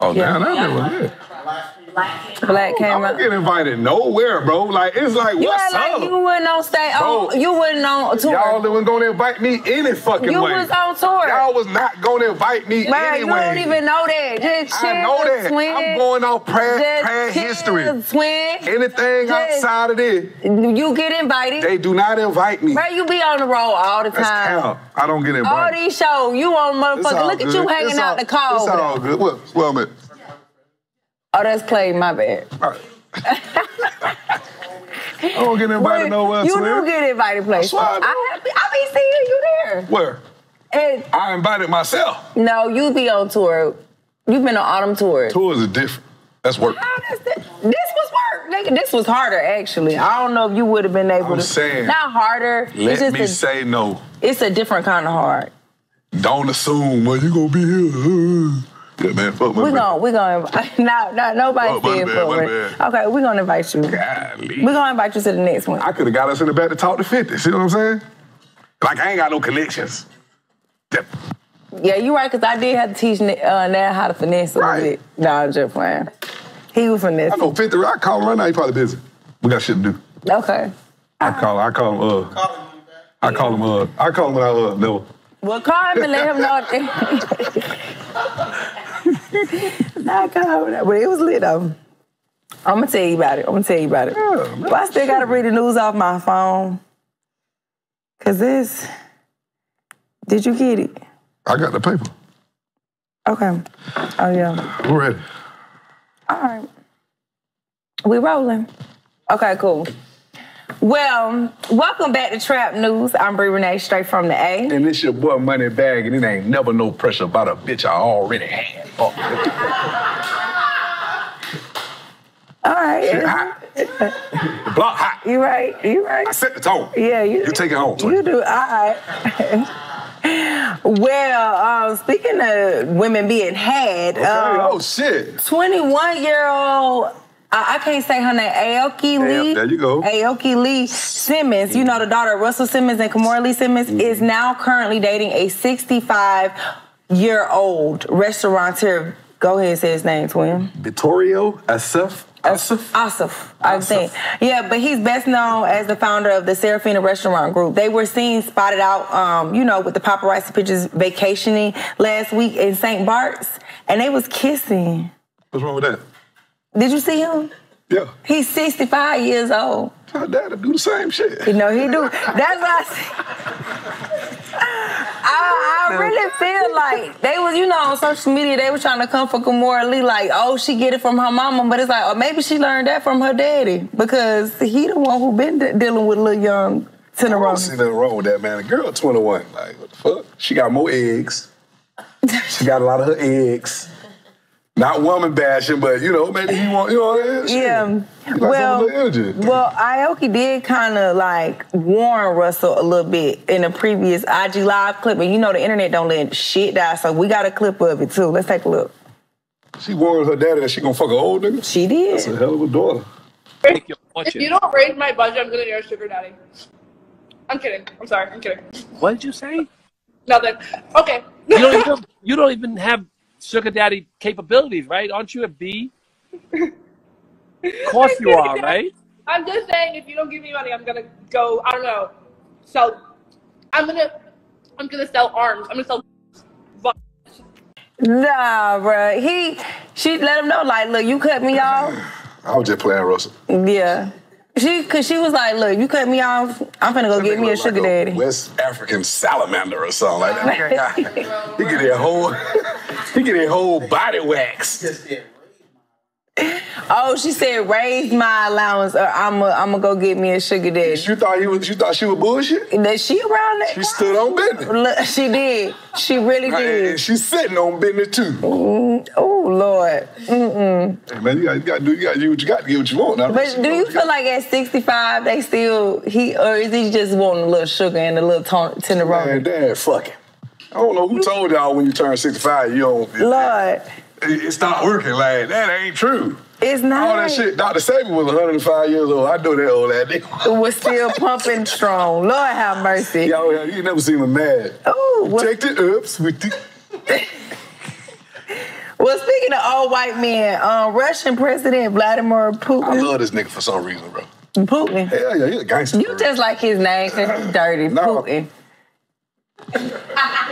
Oh, Yeah. damn, that bit was lit. Black I came don't out. get invited nowhere, bro. Like, it's like, You what's act up? you wasn't on stage. Oh, you wasn't on tour. Y'all wasn't gonna invite me any fucking you way. You was on tour. Y'all was not gonna invite me Man, anyway. you don't even know that. Just chill, I know that. Twin. I'm going off prayer, Just prayer chill, history. Twin. Anything Just- outside of this, You get invited. they do not invite me. Bro, you be on the road all the time. That's cap. I don't get invited. All these shows, you on motherfucker. Look at you hanging It's out all- the car It's all good. What? Well, man. Oh, that's Clay, my bad. All right. I don't get invited Wait, nowhere. you do get invited places. swear I do. I, have- I be seeing you there. Where? And I invited myself. no, you be on tour. You've been on autumn tour. Tours are different. That's work. How does that- This was work, nigga. This was harder, actually. I don't know if you would have been able I'm to. saying, not harder. Let me a, say no. it's a different kind of hard. Don't assume, well, you gonna be here. Yeah, man, fuck my We man. gonna we gonna no no nobody Oh, my said bad, for my it. Okay, we gonna invite you. Golly. We gonna invite you to the next one. I could have got us in the back to talk to 50. See what I'm saying? Like, I ain't got no connections. Yeah. Yeah, you right, because I did have to teach uh, now how to finesse a little Right. bit. No, I'm just playing. He was finesse. I know 50. I call him right now. He probably busy. We got shit to do. Okay. I call him. I call him. Uh, I call him. Uh, I call him when I uh, never. Well, call him and let him know. Called him, but it was lit though. I'm gonna tell you about it. I'm gonna tell you about it. Oh, yeah, but I still gotta read the news off my phone. Cause this. Did you get it? I got the paper. Okay. Oh yeah. We're ready. All right. We rolling. Okay, cool. Well, welcome back to Trap News. I'm Bree Renee, straight from the A. And this your boy Money Bag, and it ain't never no pressure about a bitch I already had. All right. shit hot. The block hot. You right. You right. I set the tone. Yeah, you. You take it home. twin. You do. All right. well, um, speaking of women being had, Okay, um, oh shit. 21 year old, I, I can't say her name, Aoki Lee. there you go. Aoki Lee Simmons, you know, the daughter of Russell Simmons and Kimora Lee Simmons, Mm-hmm. is now currently dating a 65 year old restaurateur. Go ahead and say his name, twin. Vittorio Asif. Asif. Asif, I think. Yeah, but he's best known as the founder of the Serafina Restaurant Group. They were seen spotted out, um, you know, with the paparazzi pictures vacationing last week in St. Bart's, and they was kissing. What's wrong with that? Did you see him? Yeah. He's 65 years old. My dad to do the same shit. You know, he do. That's why I say. I, I really feel like they was, you know, on social media, they were trying to come for Kimora Lee, like, oh, she get it from her mama, but it's like, oh, maybe she learned that from her daddy because he the one who been de- dealing with little young I don't see nothing wrong with that, man. The girl 21. Like, what the fuck? She got more eggs. She got a lot of her eggs. Not woman bashing, but you know, maybe he want, you know what I mean? Yeah. He Well, some of the energy. well, Aoki did kind of like warn Russell a little bit in a previous IG live clip, and you know the internet don't let shit die, so we got a clip of it too. Let's take a look. She warned her daddy that she gonna fuck an old nigga. She did. That's a hell of a daughter. Take your If fortune. you don't raise my budget, I'm gonna need a sugar daddy. I'm kidding. I'm sorry. I'm kidding. What did you say? Nothing. Okay. You don't even you don't even have sugar daddy capabilities, right? Aren't you a B? Of course you are, right? I'm just saying, if you don't give me money, I'm gonna go. I don't know. So I'm gonna. I'm gonna sell arms. I'm gonna sell. Nah, bruh. He, she let him know, like, look, you cut me off. I was just playing Russell. Yeah. She, cause she was like, look, you cut me off. I'm finna go get me a Look like sugar daddy. West African salamander or something like that. he get that whole, he get that whole body wax. Oh, she said, raise my allowance, or I'm going I'm to go get me a sugar daddy. You thought he was, you thought she was bullshit? That she around that? She stood on business. Look, she did. She really Right, and did. she's sitting on business too. Mm, oh Lord. Mm-mm. Hey, man, you got, you got to do, you got to do what you got to get what you want. Now, But do you feel like at 65 they still he or is he just wanting a little sugar and a little ton- man, tenderoni? fuck fucking. I don't know who told y'all when you turn 65 you don't. Lord, It, it stopped working. Like that ain't true. it's not. All that shit. Dr. Saban was 105 years old. I know that old that nigga. was still pumping strong. Lord have mercy. Y'all, you ain't never seen him mad. Oh, what, Take the ups with the. Well, speaking of old white men, um, Russian President Vladimir Putin. I love this nigga for some reason, bro. Putin. Hell yeah, he a gangster. You just like his name because he's dirty. No. Putin.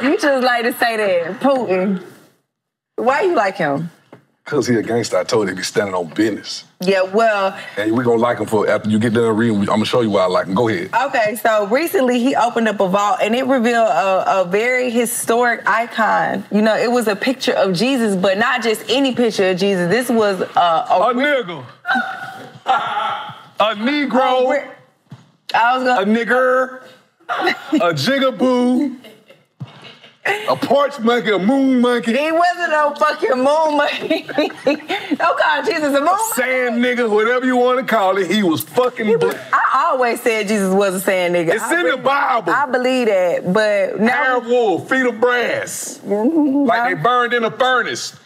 You just like to say that. Putin. Why you like him? Cause he a gangster. I told you he be standing on business. Yeah, well, And we gonna like him for after you get done reading. I'm gonna show you why I like him. Go ahead. okay, so recently he opened up a vault and it revealed a, a very historic icon. You know, it was a picture of Jesus, but not just any picture of Jesus. This was uh, a, A nigga. a negro. I was A gonna nigger. A jigaboo. A porch monkey. A moon monkey. he wasn't no fucking moon monkey. no God, Jesus a moon monkey. Sand nigga. Whatever you want to call it. He was fucking black. I always said Jesus was a sand nigga. It's I in the Bible. I believe that, but now Hair wool, feet of brass. Mm-hmm. Like they burned in a furnace.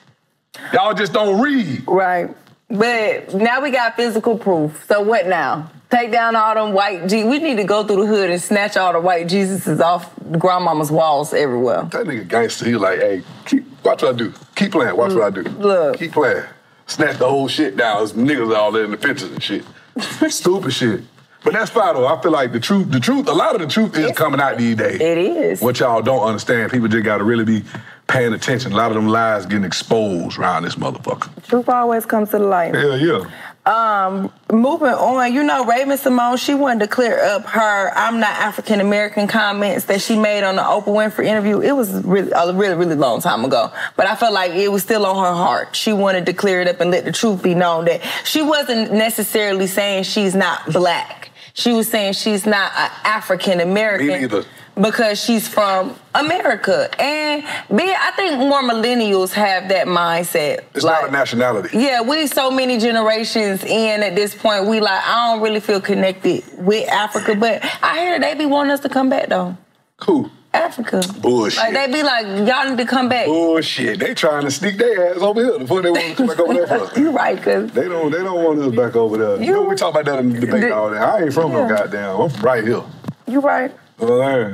Y'all just don't read. Right. But now we got physical proof. So what now? Take down all them white Je- We need to go through the hood and snatch all the white Jesuses off grandmama's walls everywhere. That nigga gangster, he like, hey, keep, watch what I do. Keep playing, watch what I do. Mm, look. Keep playing. Snatch the whole shit down. There's niggas all there in the pictures and shit. Stupid shit. But that's fine though. I feel like the truth, the truth, a lot of the truth is coming out these days. It is. What y'all don't understand, people just gotta really be paying attention. A lot of them lies getting exposed around this motherfucker. Truth always comes to the light. Hell yeah. Um, moving on, you know, Raven-Symoné, she wanted to clear up her "I'm not African American" comments that she made on the Oprah Winfrey interview. It was really, a really, really long time ago, but I felt like it was still on her heart. She wanted to clear it up and let the truth be known that she wasn't necessarily saying she's not black. She was saying she's not an African American Me neither. Because she's from America. And be, I think more millennials have that mindset. It's not a nationality. Yeah, we so many generations in at this point. We like I don't really feel connected with Africa, but I hear they be wanting us to come back though. Who? Africa. Bullshit. Like they be like, y'all need to come back. Bullshit. They trying to sneak their ass over here before they want to come back over there for. You right, cause They don't. They don't want us back over there. You know, we talk about that in the debate all day. I ain't from no goddamn. I'm from right here. you right.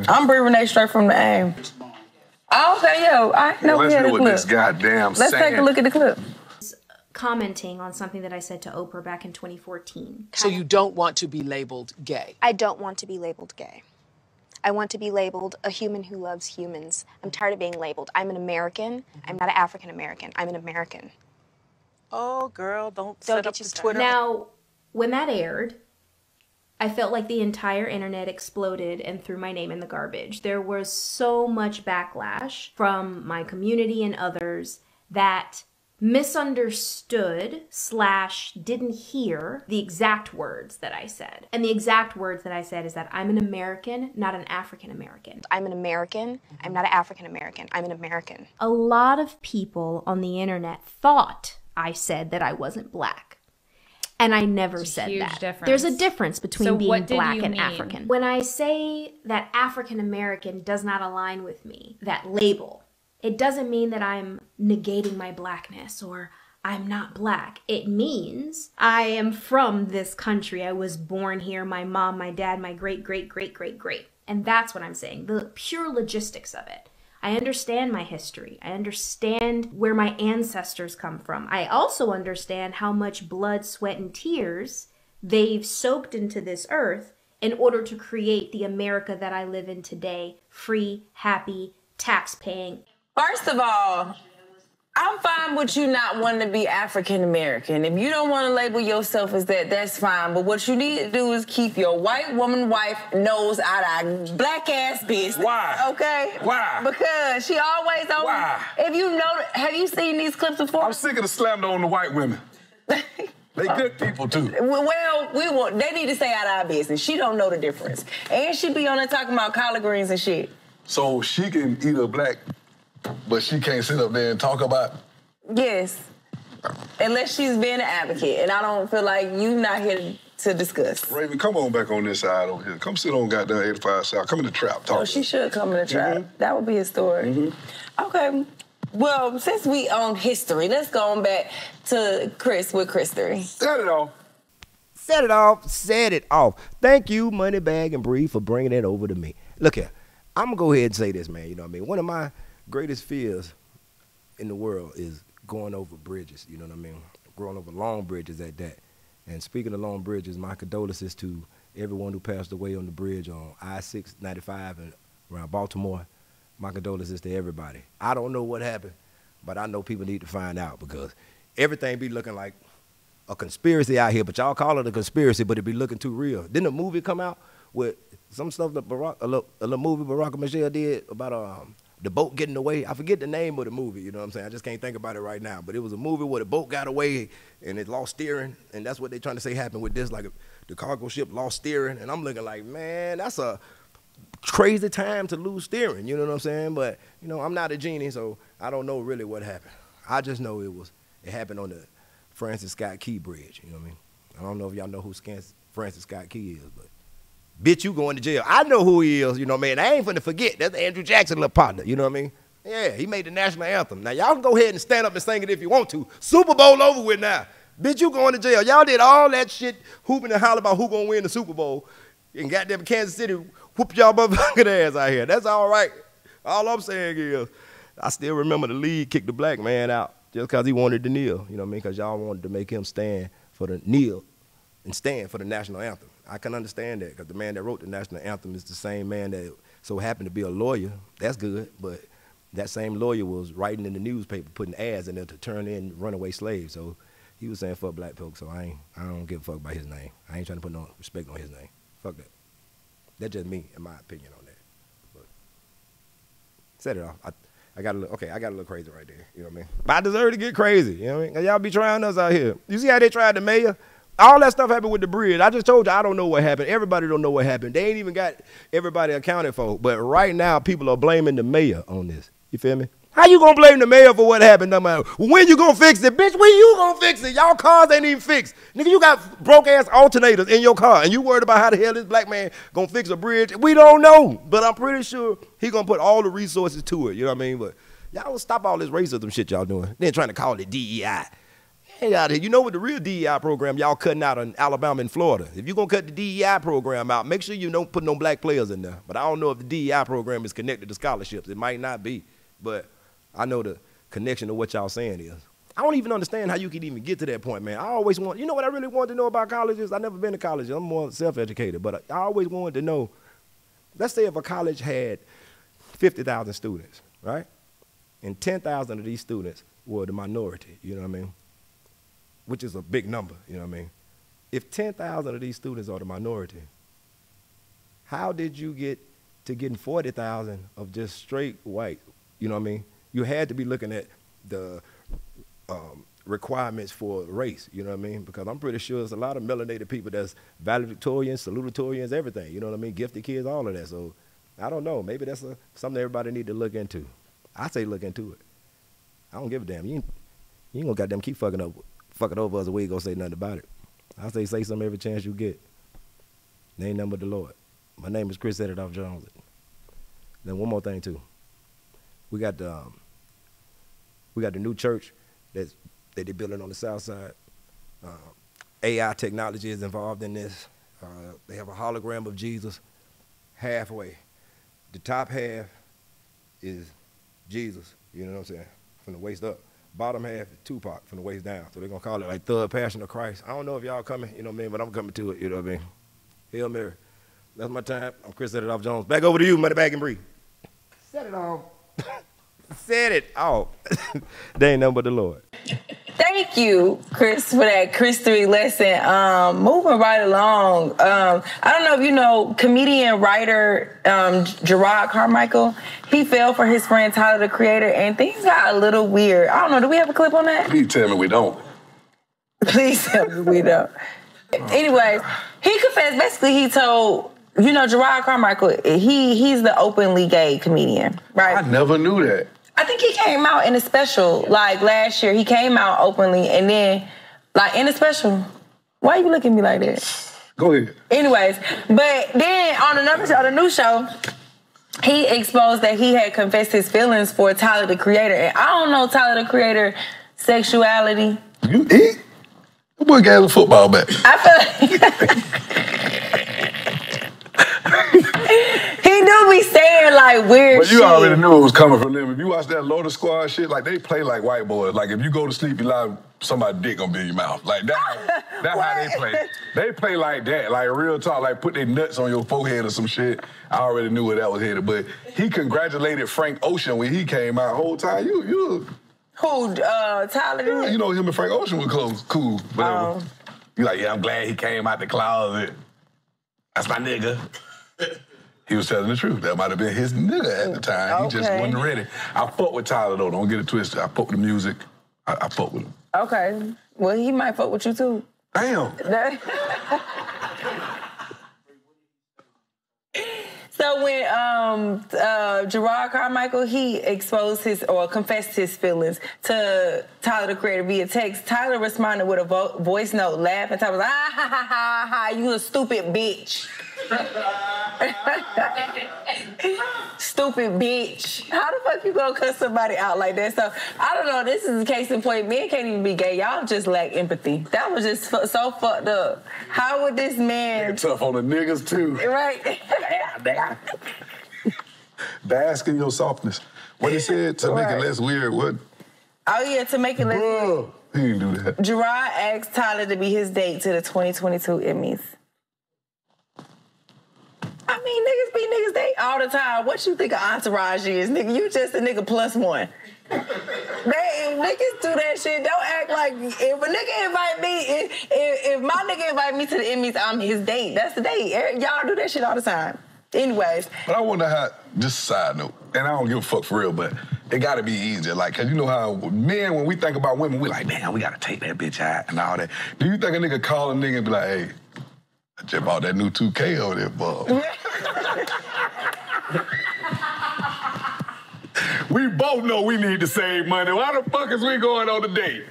I'm breathing that straight from the aim. Okay, yo, I know we had a what clip. this goddamn Let's saying. take a look at the clip. commenting on something that I said to Oprah back in 2014. So you don't want to be labeled gay. I don't want to be labeled gay. I want to be labeled a human who loves humans. I'm tired of being labeled. I'm an American. I'm not an African American. I'm an American. Oh, girl, don't, Don't set get up you the. Twitter. Now, when that aired, I felt like the entire internet exploded and threw my name in the garbage. There was so much backlash from my community and others that misunderstood slash didn't hear the exact words that I said. And the exact words that I said is that I'm an American, not an African American. I'm an American. I'm not an African American. I'm an American. A lot of people on the internet thought I said that I wasn't black. And I never said huge that. difference. There's a difference between So being black and mean? African. When I say that African American does not align with me, that label, it doesn't mean that I'm negating my blackness or I'm not black. It means I am from this country. I was born here. My mom, my dad, my great, great, great, great, great. And that's what I'm saying the pure logistics of it. I understand my history. I understand where my ancestors come from. I also understand how much blood, sweat, and tears they've soaked into this earth in order to create the America that I live in today free, happy, tax paying. First of all, I'm fine with you not wanting to be African American. If you don't want to label yourself as that, that's fine. But what you need to do is keep your white woman wife nose out of black ass business. Why? Okay. Why? Because she always on. Why? If you know, have you seen these clips before? I'm sick of the slander on the white women. They good people too. Well, we want. They need to stay out of our business. She don't know the difference, and she be on there talking about collard greens and shit. So she can eat a black, but she can't sit up there and talk about. Yes, unless she's being an advocate, and I don't feel like you not here to discuss. Raven, come on back on this side over here. Come sit on goddamn 85 South. Come in the trap. Talk. Oh, she should come in the mm-hmm. trap. That would be a story. Mm-hmm. Okay. Well, since we own history, let's go on back to Chris with Christery. Set it off. Set it off, set it off. Thank you, Moneybag and Bree, for bringing it over to me. Look here, I'm gonna go ahead and say this, man. You know what I mean? One of my greatest fears in the world is going over bridges. You know what I mean? Going over long bridges at that. And speaking of long bridges, my condolences to everyone who passed away on the bridge on I-695 and around Baltimore. My condolences to everybody. I don't know what happened, but I know people need to find out because everything be looking like a conspiracy out here, but y'all call it a conspiracy, but it be looking too real. Didn't a movie come out with some stuff that Barack, a little, a little movie Barack and Michelle did about um, the boat getting away? I forget the name of the movie, you know what I'm saying? I just can't think about it right now. But it was a movie where the boat got away and it lost steering, and that's what they're trying to say happened with this, like the cargo ship lost steering. And I'm looking like, man, that's a crazy time to lose steering, you know what I'm saying? But, you know, I'm not a genie, so I don't know really what happened. I just know it was, it happened on the Francis Scott Key Bridge. You know what I mean? I don't know if y'all know who Francis Scott Key is, but bitch, you going to jail. I know who he is. You know what I mean? I ain't finna forget. That's Andrew Jackson little partner. You know what I mean? Yeah, he made the national anthem. Now y'all can go ahead and stand up and sing it if you want to. Super Bowl over with now. Bitch, you going to jail. Y'all did all that shit hooping and hollering about who gonna win the Super Bowl. And goddamn Kansas City whoop y'all motherfucking ass out here. That's all right. All I'm saying is, I still remember the league kicked the black man out just because he wanted to kneel. You know what I mean? Because y'all wanted to make him stand for the kneel and stand for the national anthem. I can understand that because the man that wrote the national anthem is the same man that so happened to be a lawyer. That's good, but that same lawyer was writing in the newspaper, putting ads in there to turn in runaway slaves. So he was saying fuck black folks. So I ain't, I don't give a fuck about his name. I ain't trying to put no respect on his name. Fuck that. That's just me, in my opinion on that. But set it off. I, I got a little, okay, I got a little crazy right there. You know what I mean? But I deserve to get crazy. You know what I mean? Y'all be trying us out here. You see how they tried the mayor? All that stuff happened with the bridge. I just told you I don't know what happened. Everybody don't know what happened. They ain't even got everybody accounted for. But right now, people are blaming the mayor on this. You feel me? How you gonna blame the mayor for what happened? Matter when you gonna fix it, bitch. When you gonna fix it? Y'all cars ain't even fixed. Nigga, you got broke ass alternators in your car, and you worried about how the hell this black man gonna fix a bridge? We don't know, but I'm pretty sure he gonna put all the resources to it. You know what I mean? But Y'all stop all this racism shit y'all doing. Then trying to call it DEI. Hey, out here. You know what the real DEI program y'all cutting out in Alabama and Florida. If you're gonna cut the DEI program out, make sure you don't put no black players in there. But I don't know if the DEI program is connected to scholarships. It might not be. But I know the connection to what y'all saying is. I don't even understand how you can even get to that point, man. I always want, you know what I really wanted to know about colleges? I never been to college. I'm more self-educated, but I always wanted to know. Let's say if a college had 50,000 students, right? And 10,000 of these students were the minority, you know what I mean? Which is a big number, you know what I mean? If 10,000 of these students are the minority, how did you get to getting 40,000 of just straight white? You know what I mean? You had to be looking at the um, requirements for race, you know what I mean? Because I'm pretty sure there's a lot of melanated people that's valedictorians, salutatorians, everything, you know what I mean? Gifted kids, all of that. So I don't know. Maybe that's a, something everybody need to look into. I say look into it. I don't give a damn. You ain't, you ain't gonna goddamn keep fucking up, fucking over us. We ain't gonna say nothing about it. I say say something every chance you get. Name number the Lord. My name is Chris Edidoff Jones. Then one more thing too. We got the um, we got the new church that's that they're building on the south side. Uh, AI technology is involved in this. Uh, they have a hologram of Jesus halfway. The top half is Jesus, you know what I'm saying? From the waist up. Bottom half is Tupac from the waist down. So they're gonna call it like Thug Passion of Christ. I don't know if y'all coming, you know what I mean, but I'm coming to it, you know what I mean? Hail Mary. That's my time. I'm Chris Edidoff Jones. Back over to you, Money Bag and Bree. Set it off. Set it off. they ain't nothing but the Lord. Thank you, Chris, for that Chris 3 lesson. Um, moving right along. Um, I don't know if you know comedian, writer um, Jerrod Carmichael. He fell for his friend Tyler the Creator, and things got a little weird. I don't know. Do we have a clip on that? Please tell me we don't. Please tell me we don't. Anyways, he confessed. Basically, he told you know Gerard Carmichael. He he's the openly gay comedian, right? I never knew that. I think he came out in a special like last year. He came out openly, and then like in a special. Why are you looking at me like that? Go ahead. Anyways, but then on another show, the new show, he exposed that he had confessed his feelings for Tyler the Creator, and I don't know Tyler the Creator sexuality. You eat? That boy got a football back. I feel like do be saying like weird But you shit. already knew it was coming from them. If you watch that Loiter Squad shit, like they play like white boys. Like if you go to sleep, you like somebody dick gonna be in your mouth. Like that. that's how they play. They play like that, like real talk. Like put their nuts on your forehead or some shit. I already knew where that was headed. But he congratulated Frank Ocean when he came out. Whole time you you. Who? Uh, Tyler. Yeah, you know him and Frank Ocean were close, cool, whatever. Oh. You like, yeah, I'm glad he came out the closet. That's my nigga. He was telling the truth. That might have been his nigga at the time. He just wasn't ready. I fuck with Tyler though. Don't get it twisted. I fuck with the music. I, I fuck with him. Okay. Well, he might fuck with you too. Damn. So when um uh Gerard Carmichael he exposed his or confessed his feelings to Tyler the Creator via text, Tyler responded with a vo- voice note, laughing. Tyler was like, ah ha ha ha ha, you a stupid bitch. stupid bitch. How the fuck you gonna cuss somebody out like that? So I don't know. This is a case in point. Men can't even be gay. Y'all just lack empathy. That was just fu- so fucked up. How would this man? Tough on the niggas too. Right. Bask in your softness. What he said to make it less weird. What? Oh yeah, to make it less. Bruh. He didn't do that. Gerard asked Tyler to be his date to the 2022 Emmys. I mean, niggas be niggas they all the time. What you think of entourage is, nigga? You just a nigga plus one. They, niggas do that shit, don't act like if a nigga invite me, if, if, if my nigga invite me to the Emmys, I'm his date. That's the date. Y'all do that shit all the time. Anyways, But I wonder how, just side note, and I don't give a fuck for real, but it gotta be easier. Like, cause you know how men, when we think about women, we like, man, we gotta take that bitch out and all that. Do you think a nigga call a nigga and be like, hey, I just bought that new 2K over there, bub. we both know we need to save money. Why the fuck is we going on a date?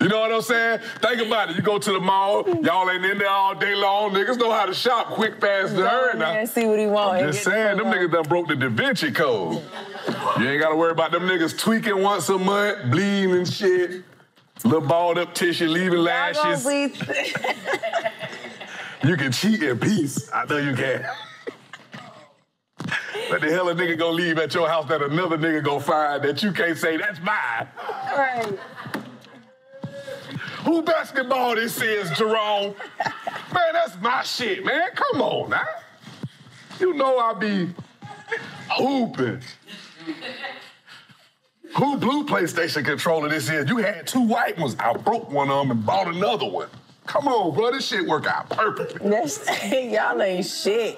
You know what I'm saying? Think about it. You go to the mall, y'all ain't in there all day long. Niggas know how to shop quick, fast, and hurry now. and see what he want. and Just saying, them on. niggas done broke the Da Vinci Code. You ain't gotta worry about them niggas tweaking once a month, bleeding and shit. Little balled up tissue, leaving lashes. You can cheat in peace. I know you can. But the hell a nigga gonna leave at your house that another nigga gonna find that you can't say that's mine? Right. Who basketball this is, Jerome? Man, that's my shit, man. Come on now. You know I be hooping. Who blue PlayStation controller this is? You had two white ones. I broke one of them and bought another one. Come on, bro. This shit work out perfectly. That's, y'all ain't shit.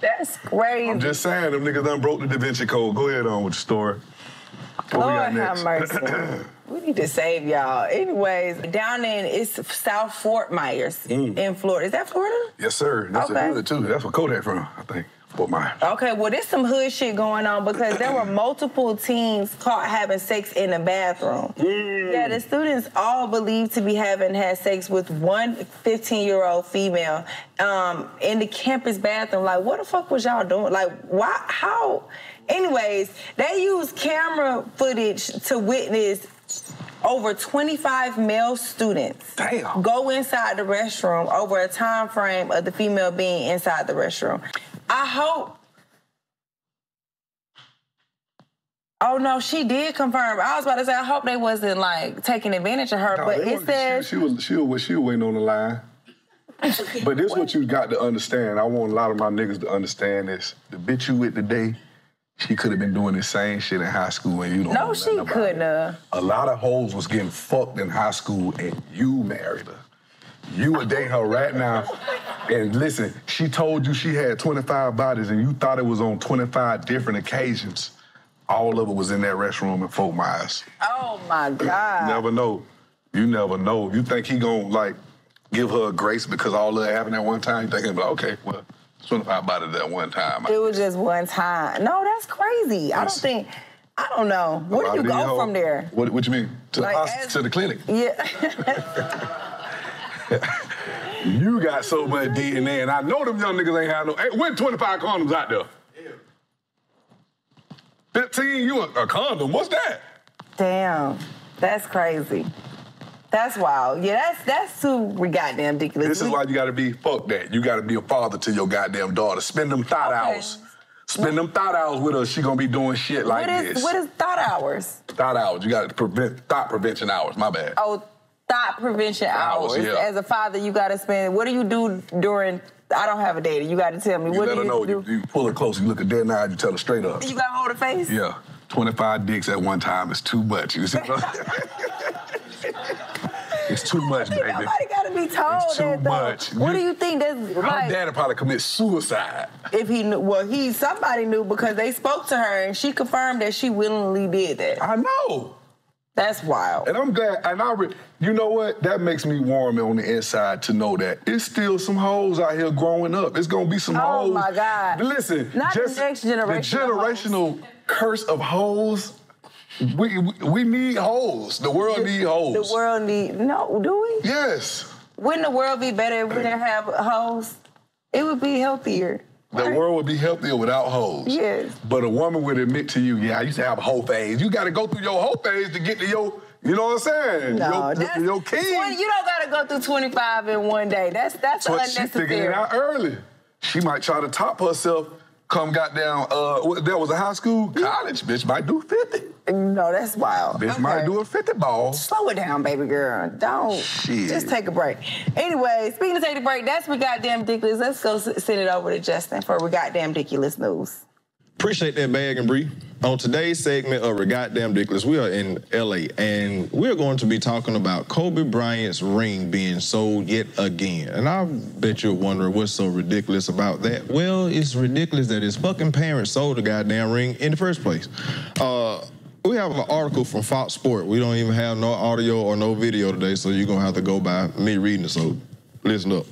That's crazy. I'm just saying, them niggas done broke the Da Vinci Code. Go ahead on with the story. What we Lord got have next? mercy. we need to save y'all. Anyways, down in it's South Fort Myers mm. in Florida. Is that Florida? yes, sir. That's Okay. a too. That's where Kodak from, I think. Fort Myers. Okay, well, there's some hood shit going on because there were multiple teens caught having sex in the bathroom. Yeah, the students all believed to be having had sex with one 15 year old female um, in the campus bathroom. Like, what the fuck was y'all doing? Like, why? How? Anyways, they used camera footage to witness over 25 male students Damn. go inside the restroom over a time frame of the female being inside the restroom. I hope. Oh no, she did confirm. I was about to say I hope they wasn't like taking advantage of her, No, but it wasn't- says she, she was she was she was waiting on the line. but this what you got to understand. I want a lot of my niggas to understand this. The bitch you with today, she could have been doing the same shit in high school and you don't know no, she couldn't have. A lot of hoes was getting fucked in high school and you married her. You would date her right now. And listen, she told you she had 25 bodies and you thought it was on 25 different occasions. All of it was in that restroom in Fort Myers. Oh my god. Never know. You never know. You think he gonna like give her a grace because all of it happened at one time? You think like, okay, well, 25 bodies at one time. It was just one time. No, that's crazy. I don't think. I don't know. Where do you go from there? What, what you mean? To, Like, the as- to the clinic. Yeah. You got so much DNA, and I know them young niggas ain't had no. Hey, when 25 condoms out there? 15, you a, a condom? What's that? Damn, that's crazy. That's wild. Yeah, that's that's too goddamn ridiculous. This is why you gotta be fuck that. You gotta be a father to your goddamn daughter. Spend them thought hours. Spend them thought hours with her. She gonna be doing shit like what is this. what is thought hours? thought hours. You gotta prevent thought prevention hours. My bad. Oh, thought prevention Hours, hours. yeah. As a father, you got to spend. What do you do during? I don't have a date. You got to tell me. You what let do her you know. do? You, you pull her close. You look her dead in the eye. You tell her straight up. You got to hold her face. Yeah. 25 dicks at one time is too much. You see? it's too much, baby. Nobody got to be told It's too that though. much. What You- do you think that's Her like? daddy probably commit suicide. If he knew, well, he somebody knew because they spoke to her and she confirmed that she willingly did that. I know. That's wild. And I'm glad. And I, re- you know what? That makes me warm on the inside to know that it's still some hoes out here growing up. It's gonna be some Oh, hoes. my God. Listen, Not the just next generation The generational curse of hoes. We, we we need hoes. The world need hoes. The world need no. Do we? Yes. Wouldn't the world be better if we didn't have hoes? It would be healthier. The world would be healthier without hoes. Yes. But a woman would admit to you, yeah, I used to have a hoe phase. You got to go through your hoe phase to get to your, you know what I'm saying? No, your, that's, your king. 20 you don't gotta go through 25 in one day. That's that's But she figured unnecessary. it out early. She might try to top herself. Come goddamn, uh, what, that was a high school, college. Bitch might do 50. No, that's wild. Bitch might do a 50 ball. Slow it down, baby girl. Don't. Shit. Just take a break. Anyway, speaking of take a break, that's what goddamn ridiculous. Let's go send it over to Justin for we goddamn ridiculous news. Appreciate that bag and Bree. On today's segment of Goddamn Ridiculous, we are in LA and we're going to be talking about Kobe Bryant's ring being sold yet again. And I bet you're wondering what's so ridiculous about that. Well, it's ridiculous that his fucking parents sold the goddamn ring in the first place. Uh, we have an article from Fox Sport. We don't even have no audio or no video today, so you're gonna have to go by me reading it. So listen up.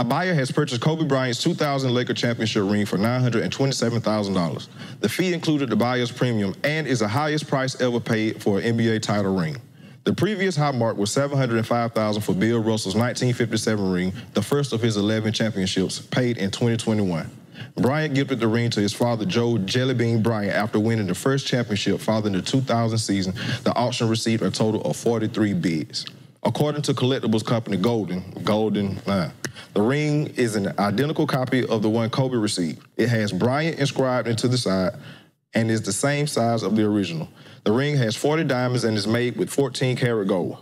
A buyer has purchased Kobe Bryant's 2000 Laker championship ring for $927,000. The fee included the buyer's premium and is the highest price ever paid for an NBA title ring. The previous high mark was $705,000 for Bill Russell's 1957 ring, the first of his 11 championships, paid in 2021. Bryant gifted the ring to his father, Joe Jellybean Bryant, after winning the first championship following the 2000 season. The auction received a total of 43 bids. According to collectibles company Goldin, Goldin, nah, the ring is an identical copy of the one Kobe received. It has Bryant inscribed into the side and is the same size of the original. The ring has 40 diamonds and is made with 14 karat gold.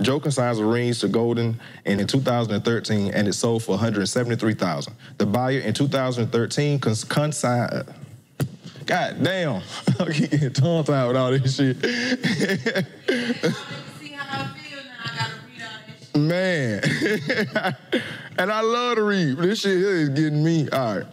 Joe consigns the rings to Goldin and in 2013, and it sold for 173,000. The buyer in 2013 cons- consigned. God damn, I keep getting tongue tied with all this shit. Man, and I love to read. This shit here is getting me. All right.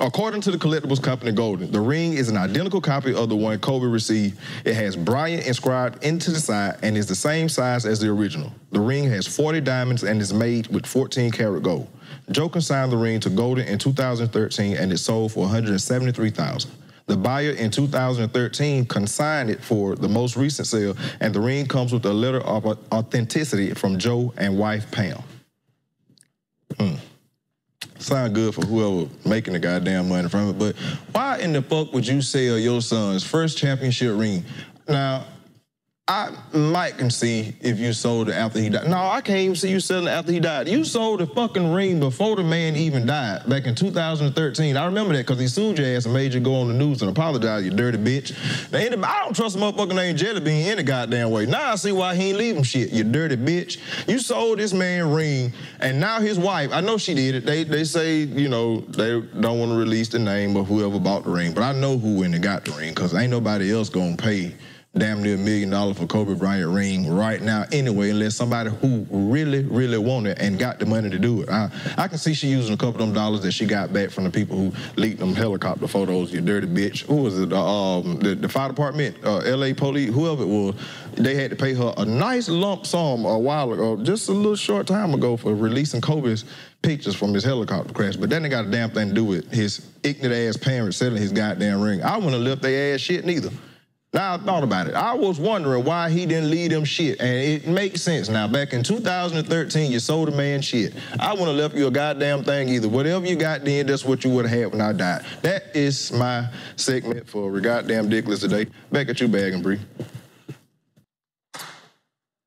According to the collectibles company Goldin, the ring is an identical copy of the one Kobe received. It has Bryant inscribed into the side and is the same size as the original. The ring has 40 diamonds and is made with 14 karat gold. Joe consigned the ring to Goldin in 2013 and it sold for 173,000. The buyer in 2013 consigned it for the most recent sale, and the ring comes with a letter of authenticity from Joe and wife Pam. Hmm. Sound good for whoever making the goddamn money from it, but why in the fuck would you sell your son's first championship ring? Now, I might can see if you sold it after he died. No, I can't even see you selling it after he died. You sold the fucking ring before the man even died, back in 2013. I remember that because he sued your ass and made you go on the news and apologize, you dirty bitch. Now, I don't trust a motherfucker named Jellybean any goddamn way. Now I see why he ain't leave him shit, you dirty bitch. You sold this man ring, and now his wife, I know she did it. They they say, you know, they don't want to release the name of whoever bought the ring, but I know who went and got the ring because ain't nobody else gonna pay damn near a million dollars for Kobe Bryant ring right now anyway, unless somebody who really, really wanted and got the money to do it. I, I can see she using a couple of them dollars that she got back from the people who leaked them helicopter photos, you dirty bitch. Who was it? Uh, um, the, the fire department, uh, LA police, whoever it was, they had to pay her a nice lump sum a while ago, just a little short time ago for releasing Kobe's pictures from his helicopter crash. But that ain't got a damn thing to do with his ignorant ass parents selling his goddamn ring. I wouldn't left their ass shit neither. Now I thought about it. I was wondering why he didn't leave them shit. And it makes sense now. Back in 2013, you sold a man shit. I wouldn't have left you a goddamn thing either. Whatever you got then, that's what you would have had when I died. That is my segment for Goddamn Dickless today. Back at you, Bag and Bree.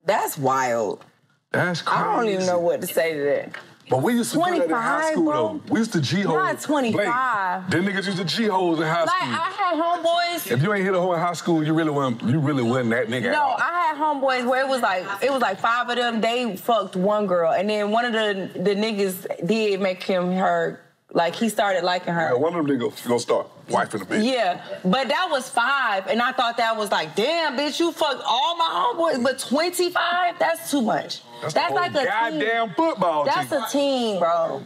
That's wild. That's crazy. I don't even know what to say to that. But we used to do that in high school bro? though. We used to G hoes. Not 25. Them niggas used to G hoes in high school. Like. I had homeboys. if you ain't hit a hoe in high school, you really wasn't you really wasn't that nigga. No. I had homeboys where it was like it was like five of them. They fucked one girl, and then one of the the niggas did make him her like he started liking her. Yeah, one of them niggas gonna start wifing a bitch. Yeah, but that was five, and I thought that was like, damn, bitch, you fucked all my homeboys, but 25? That's too much. That's, whole like a goddamn team. football That's team. a team, bro.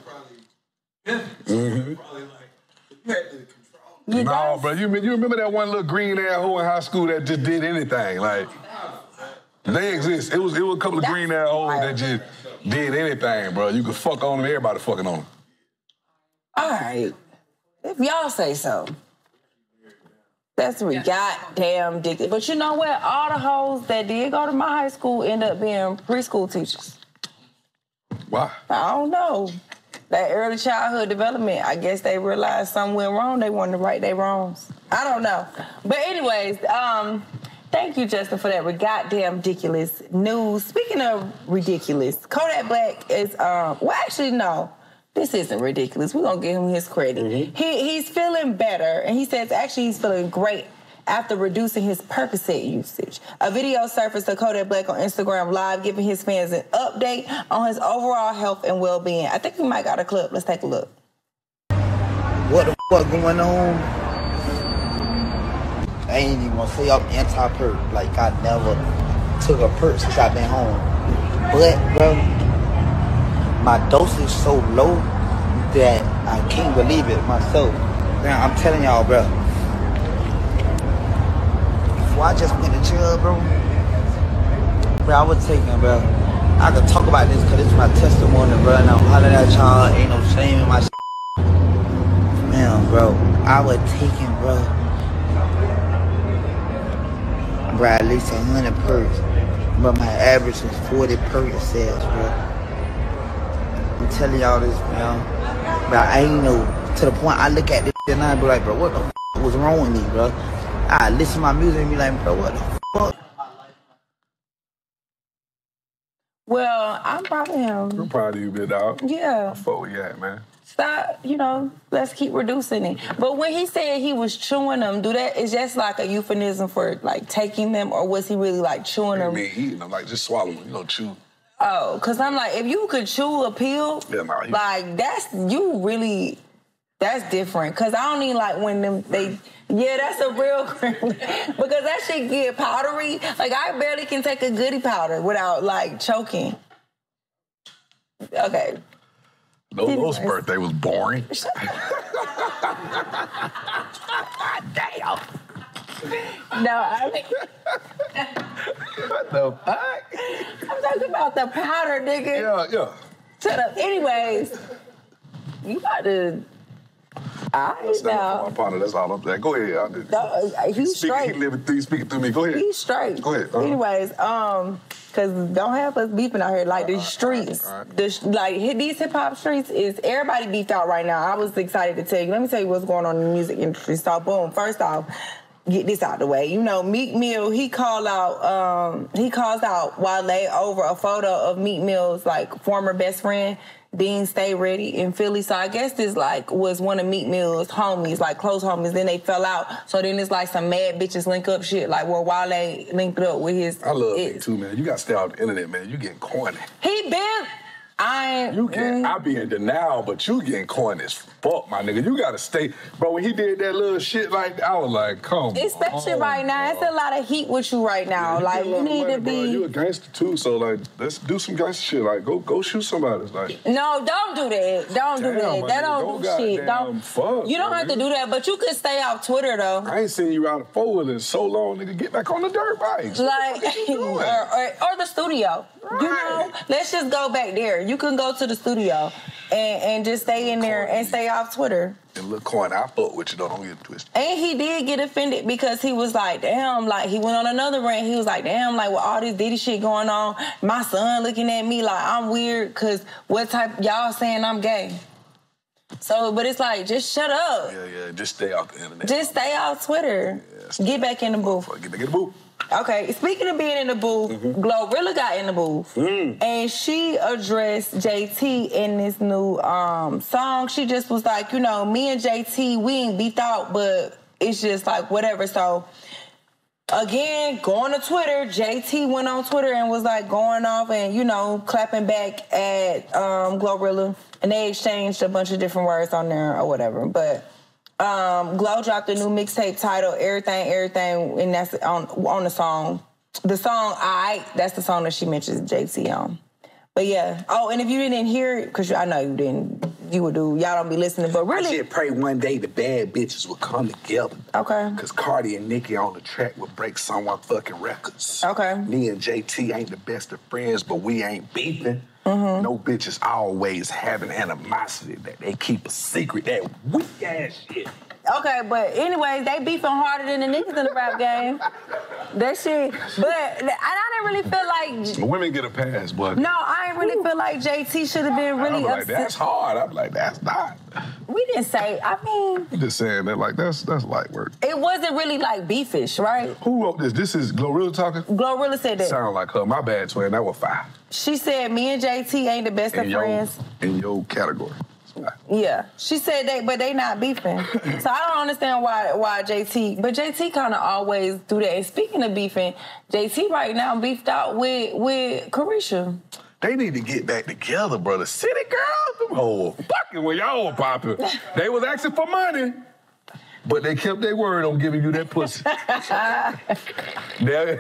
Mm-hmm. You no, guys- bro, you, you remember that one little green ass hoe in high school that just did anything? Like, they exist. It was it was a couple of green ass hoes that just did anything, bro. You could fuck on them, everybody fucking on them. All right, if y'all say so. That's re goddamn dick. But you know what? All the hoes that did go to my high school end up being preschool teachers. Why? I don't know. That early childhood development, I guess they realized something went wrong. They wanted to right their wrongs. I don't know. But anyways, um, thank you, Justin, for that re- goddamn ridiculous news. Speaking of ridiculous, Kodak Black is um well actually no. This isn't ridiculous. We're gonna give him his credit. Mm-hmm. He he's feeling better, and he says actually he's feeling great after reducing his Percocet usage. A video surfaced of Kodak Black on Instagram Live giving his fans an update on his overall health and well-being. I think we might got a clip. Let's take a look. What the fuck going on? I ain't even gonna say I'm anti-perk. Like I never took a perk since I've been home. But bro, my dosage so low that I can't believe it myself. Man, I'm telling y'all, bro. Before I just went to jail, bro. Bro, I was taking, bro. I could talk about this because it's my testimony, bro. And I'm hollering at y'all. Ain't no shame in my Man, bro, I was taking, bro, bro, at least a hundred perks. But my average was 40 perk sales, bro. I'm telling y'all this, man. But I ain't know, to the point I look at this and I be like, bro, what the f- was wrong with me, bro? I listen to my music and be like, bro, what the fuck? Well, I'm proud of him. I'm proud of you, big dog. Yeah. I fuck with you, at, man. Stop, you know, let's keep reducing it. But when he said he was chewing them, do that is just like a euphemism for like taking them, or was he really like chewing them? I them? mean, eating them, like just swallowing, them, you know, chew. Oh, cause I'm like, if you could chew a pill, Yeah, nah, like that's you really, that's different. Cause I don't even like when them they, yeah, that's a real because that shit get powdery. Like I barely can take a goody powder without like choking. Okay, No, Lo's birthday was boring. damn. No, I mean, what the fuck? I'm talking about the powder, nigga. Yeah, yeah. Shut up. Anyways, you got to. I That's not now. my partner. That's all I'm saying. Go ahead. I did. No, uh, he's Speak, straight. he living through, speaking through me. Go ahead. He's straight. Go ahead. Uh-huh. Anyways, um, cause don't have us beefing out here like the streets. The like these hip hop streets is everybody beefed out right now. I was excited to tell you. Let me tell you what's going on in the music industry. So boom, first off. Get this out the way. You know, Meek Mill, he called out, um, he calls out Wale over a photo of Meek Mill's like former best friend, Dean Stay Ready in Philly. So I guess this like was one of Meek Mill's homies, like close homies. Then they fell out. So then it's like some mad bitches link up shit, like where Wale linked up with his. I love. Meek too, man. You got to stay off the internet, man. You getting corny. He been. I ain't. You get, I be in denial, but you getting corny as fuck, my nigga. You gotta stay, bro. When he did that little shit like, I was like, come on. Especially on, right now, it's a lot of heat with you right now. You like you need money, to bro. be. You a gangster too, so like, let's do some gangster shit. Like, go go shoot somebody. Like, No, don't do that. Don't do that. That nigga, don't do don't shit. Don't. fuck, you don't bro, have to do that, but you could stay off Twitter though. I ain't seen you out a four wheeler in so long, nigga. Get back on the dirt bikes. Like, What you doing? or, or, or the studio. You know, let's just go back there. You can go to the studio and, and just stay in there and stay off Twitter. And look, corny. I fuck with you. Though. Don't get it twisted. And he did get offended because he was like, damn, like he went on another rant. He was like, damn, like with all this Diddy shit going on, my son looking at me like I'm weird because what type, y'all saying I'm gay. So, but it's like, just shut up. Yeah, yeah. Just stay off the internet. Just stay off Twitter. Get back in the booth. Get back in the booth. Okay, speaking of being in the booth, Mm-hmm. Glorilla got in the booth, Mm. and she addressed JT in this new um, song. She just was like, you know, me and JT, we ain't beefed out, but it's just like whatever. So again, going to Twitter, JT went on Twitter and was like going off and you know clapping back at um, Glorilla, and they exchanged a bunch of different words on there or whatever. But um, Glow dropped a new mixtape title, "Everything, Everything," and that's on on the song. The song "I" that's the song that she mentions JT on. But yeah. Oh, and if you didn't hear it, because I know you didn't, you would do. Y'all don't be listening, but really, I just pray one day the bad bitches will come together. Okay. Cause Cardi and Nicki on the track will break someone fucking records. Okay. Me and JT ain't the best of friends, but we ain't beefing. Mm-hmm. No bitches always having animosity that they keep a secret. That weak ass shit. Okay, but anyways, they beefing harder than the niggas in the rap game. That shit. But and I didn't really feel like. Women get a pass, but No, I didn't really feel like JT should have been really I'm like, upset. that's hard. I'm like, that's not. We didn't say. I mean, I'm just saying that, like, that's that's light work. it wasn't really like beefish, right? Who wrote this? This is Glorilla talking? Glorilla said that. Sound like her. My bad, twin. That was five She said me and JT ain't the best of in your, friends. in your category. Yeah, she said they, but they not beefing. so I don't understand why why JT. But JT kind of always do that. And speaking of beefing, JT right now beefed out with with Caresha. They need to get back together, brother. City girls, them fucking when y'all were popping. They was asking for money, but they kept their word on giving you that pussy. they,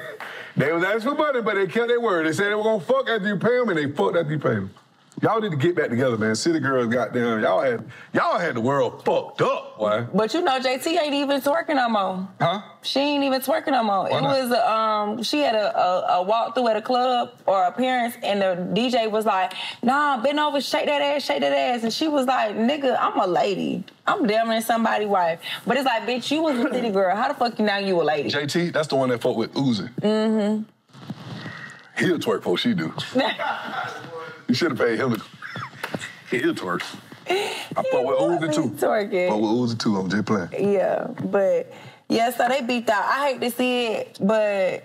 they was asking for money, but they kept their word. They said they were gonna fuck after you pay them, and they fucked after you pay them. Y'all need to get back together, man. City girls, goddamn, y'all had y'all had the world fucked up, boy. But you know, JT ain't even twerking no more. Huh? She ain't even twerking no more. Why it not? was um she had a, a, a walk through at a club or appearance and the DJ was like, nah, bend over, shake that ass, shake that ass. And she was like, nigga, I'm a lady. I'm damn near somebody's wife. But it's like, bitch, you was a city girl. How the fuck you now you a lady? JT, that's the one that fucked with Uzi. Mm-hmm. He'll twerk before she do. You should have paid him to. He'll twerk. I fuck with Uzi too. Twerking. Fuck with Uzi too. I'm just playing. Yeah, but yeah, so they beat out. I hate to see it, but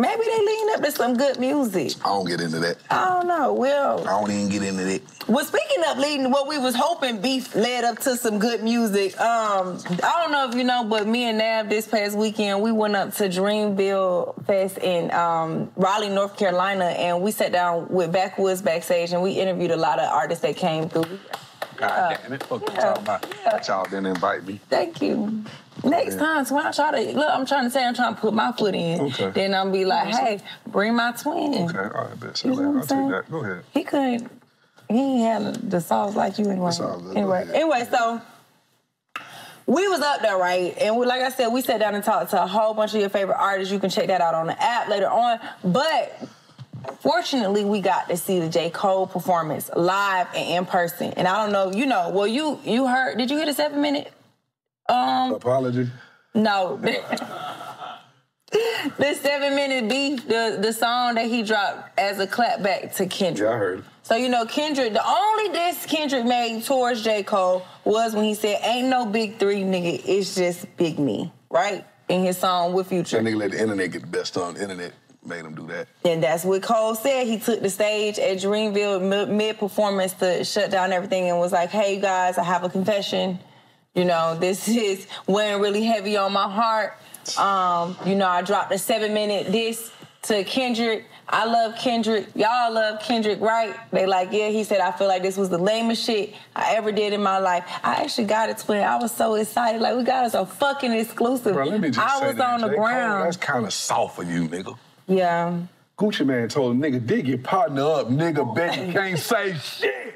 maybe they lean up to some good music. I don't get into that. I don't know. Well, I don't even get into that. Well, speaking of leading, what we was hoping beef led up to some good music. Um, I don't know if you know, but me and Nav this past weekend we went up to Dreamville Fest in um, Raleigh, North Carolina, and we sat down with Backwoods backstage and we interviewed a lot of artists that came through. God damn it. Fuck you talking about. Y'all didn't invite me. Thank you. Next time, so when I try to look, I'm trying to say I'm trying to put my foot in. Okay. Then I'm be like, hey, bring my twin. Okay, all right, bet. You know what I'm I'll take saying? that. Go ahead. He couldn't. He ain't had the sauce like you anyway. good. Anyway, anyway, so we was up there, right? And we, like I said, we sat down and talked to a whole bunch of your favorite artists. You can check that out on the app later on. But fortunately, we got to see the J. Cole performance live and in person. And I don't know, you know, well, you you heard? Did you hear the seven minute? Um, Apology. no. the seven minute beef, the the song that he dropped as a clapback to Kendrick. Yeah, I heard. So you know, Kendrick, the only diss Kendrick made towards J. Cole was when he said, Ain't no big three, nigga, it's just big me, right? In his song with Future. That nigga let the internet get the best on. The internet made him do that. And that's what Cole said. He took the stage at Dreamville mid performance to shut down everything and was like, hey guys, I have a confession. You know, this is weighing really heavy on my heart. Um, you know, I dropped a seven minute diss to Kendrick. I love Kendrick. Y'all love Kendrick, right? They like, yeah, he said, I feel like this was the lamest shit I ever did in my life. I actually got it, twin. I was so excited. Like, we got us a fucking exclusive. Bro, let me just I say was that, on the J. Cole, ground. that's kind of soft for you, nigga. Yeah. Gucci Mane told a nigga, dig your partner up, nigga. Bet you can't say shit.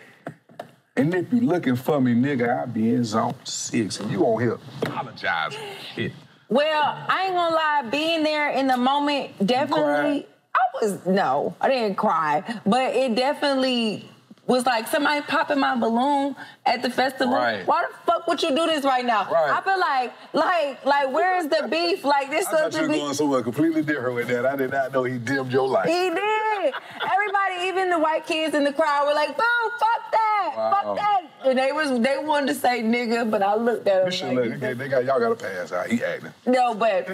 And if you looking for me, nigga, I be in zone six. And you on here apologizing. Shit. Well, I ain't gonna lie, being there in the moment definitely. I was no, I didn't cry, but it definitely was like somebody popping my balloon at the festival. Right. Why the fuck would you do this right now? Right. I feel like, like, like, where is the beef? Like this I thought you were be. going somewhere completely different with that. I did not know he dimmed your light. He did. Everybody, even the white kids in the crowd, were like, "Boo, fuck that, Wow. fuck that," and they was they wanted to say nigga, but I looked at should like, let they, they got y'all gotta pass out. He acting. no, but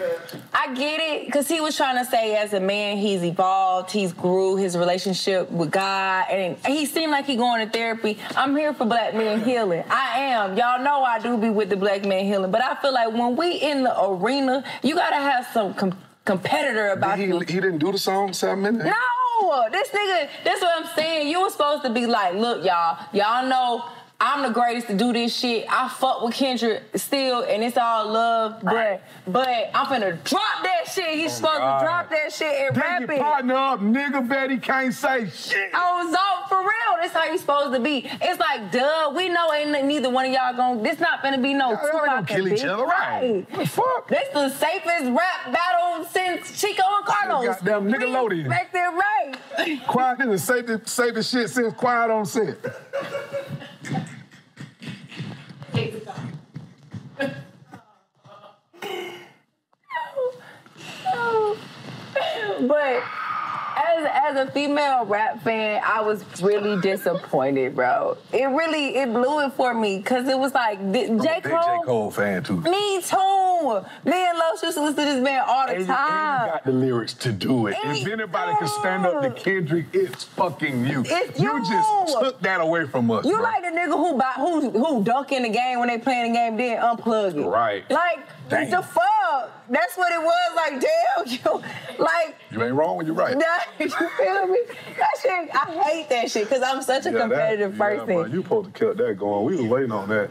I get it because he was trying to say as a man he's evolved, he's grew his relationship with God, and he seemed like he going to therapy. I'm here for black men healing. I am. Y'all know I do be with the black man healing, but I feel like when we in the arena, you gotta have some com- competitor about he, you. he didn't do the song seven minutes. No, this nigga, that's what I'm saying. You were supposed to be like, look, y'all, y'all know I'm the greatest to do this shit. I fuck with Kendrick still, and it's all love, but but I'm finna drop that shit. He's oh supposed God. to drop that shit and Dig rap your it. partner up, nigga Betty can't say shit. I was off for real. That's how you supposed to be. It's like, duh, we know ain't neither one of y'all gonna. This not gonna be no Y'all gonna kill each other, right? What the fuck? This the safest rap battle since Chico and Karlous. Goddamn Nickelodeon. Respect it right. Quiet is the safest, safest shit since quiet on set. But as as a female rap fan, I was really disappointed, bro. It really it blew it for me because it was like th- I'm a J big J. Cole. Cole fan too. Me too. Me and Los used to listen to this man all the And you, and you time. got the lyrics to do it. And if anybody can stand up to Kendrick, it's fucking you. It's you you. just took that away from us. You bro. like the nigga who buy, who who dunk in the game when they playing the game, then unplug it. Right. Like Damn. the fuck. That's what it was. Like damn, you like. You ain't wrong when you're right. Nah, you feel me? That shit, I hate that shit because I'm such a Yeah, that- competitive yeah, person. bro, you supposed to keep that going. We was waiting on that.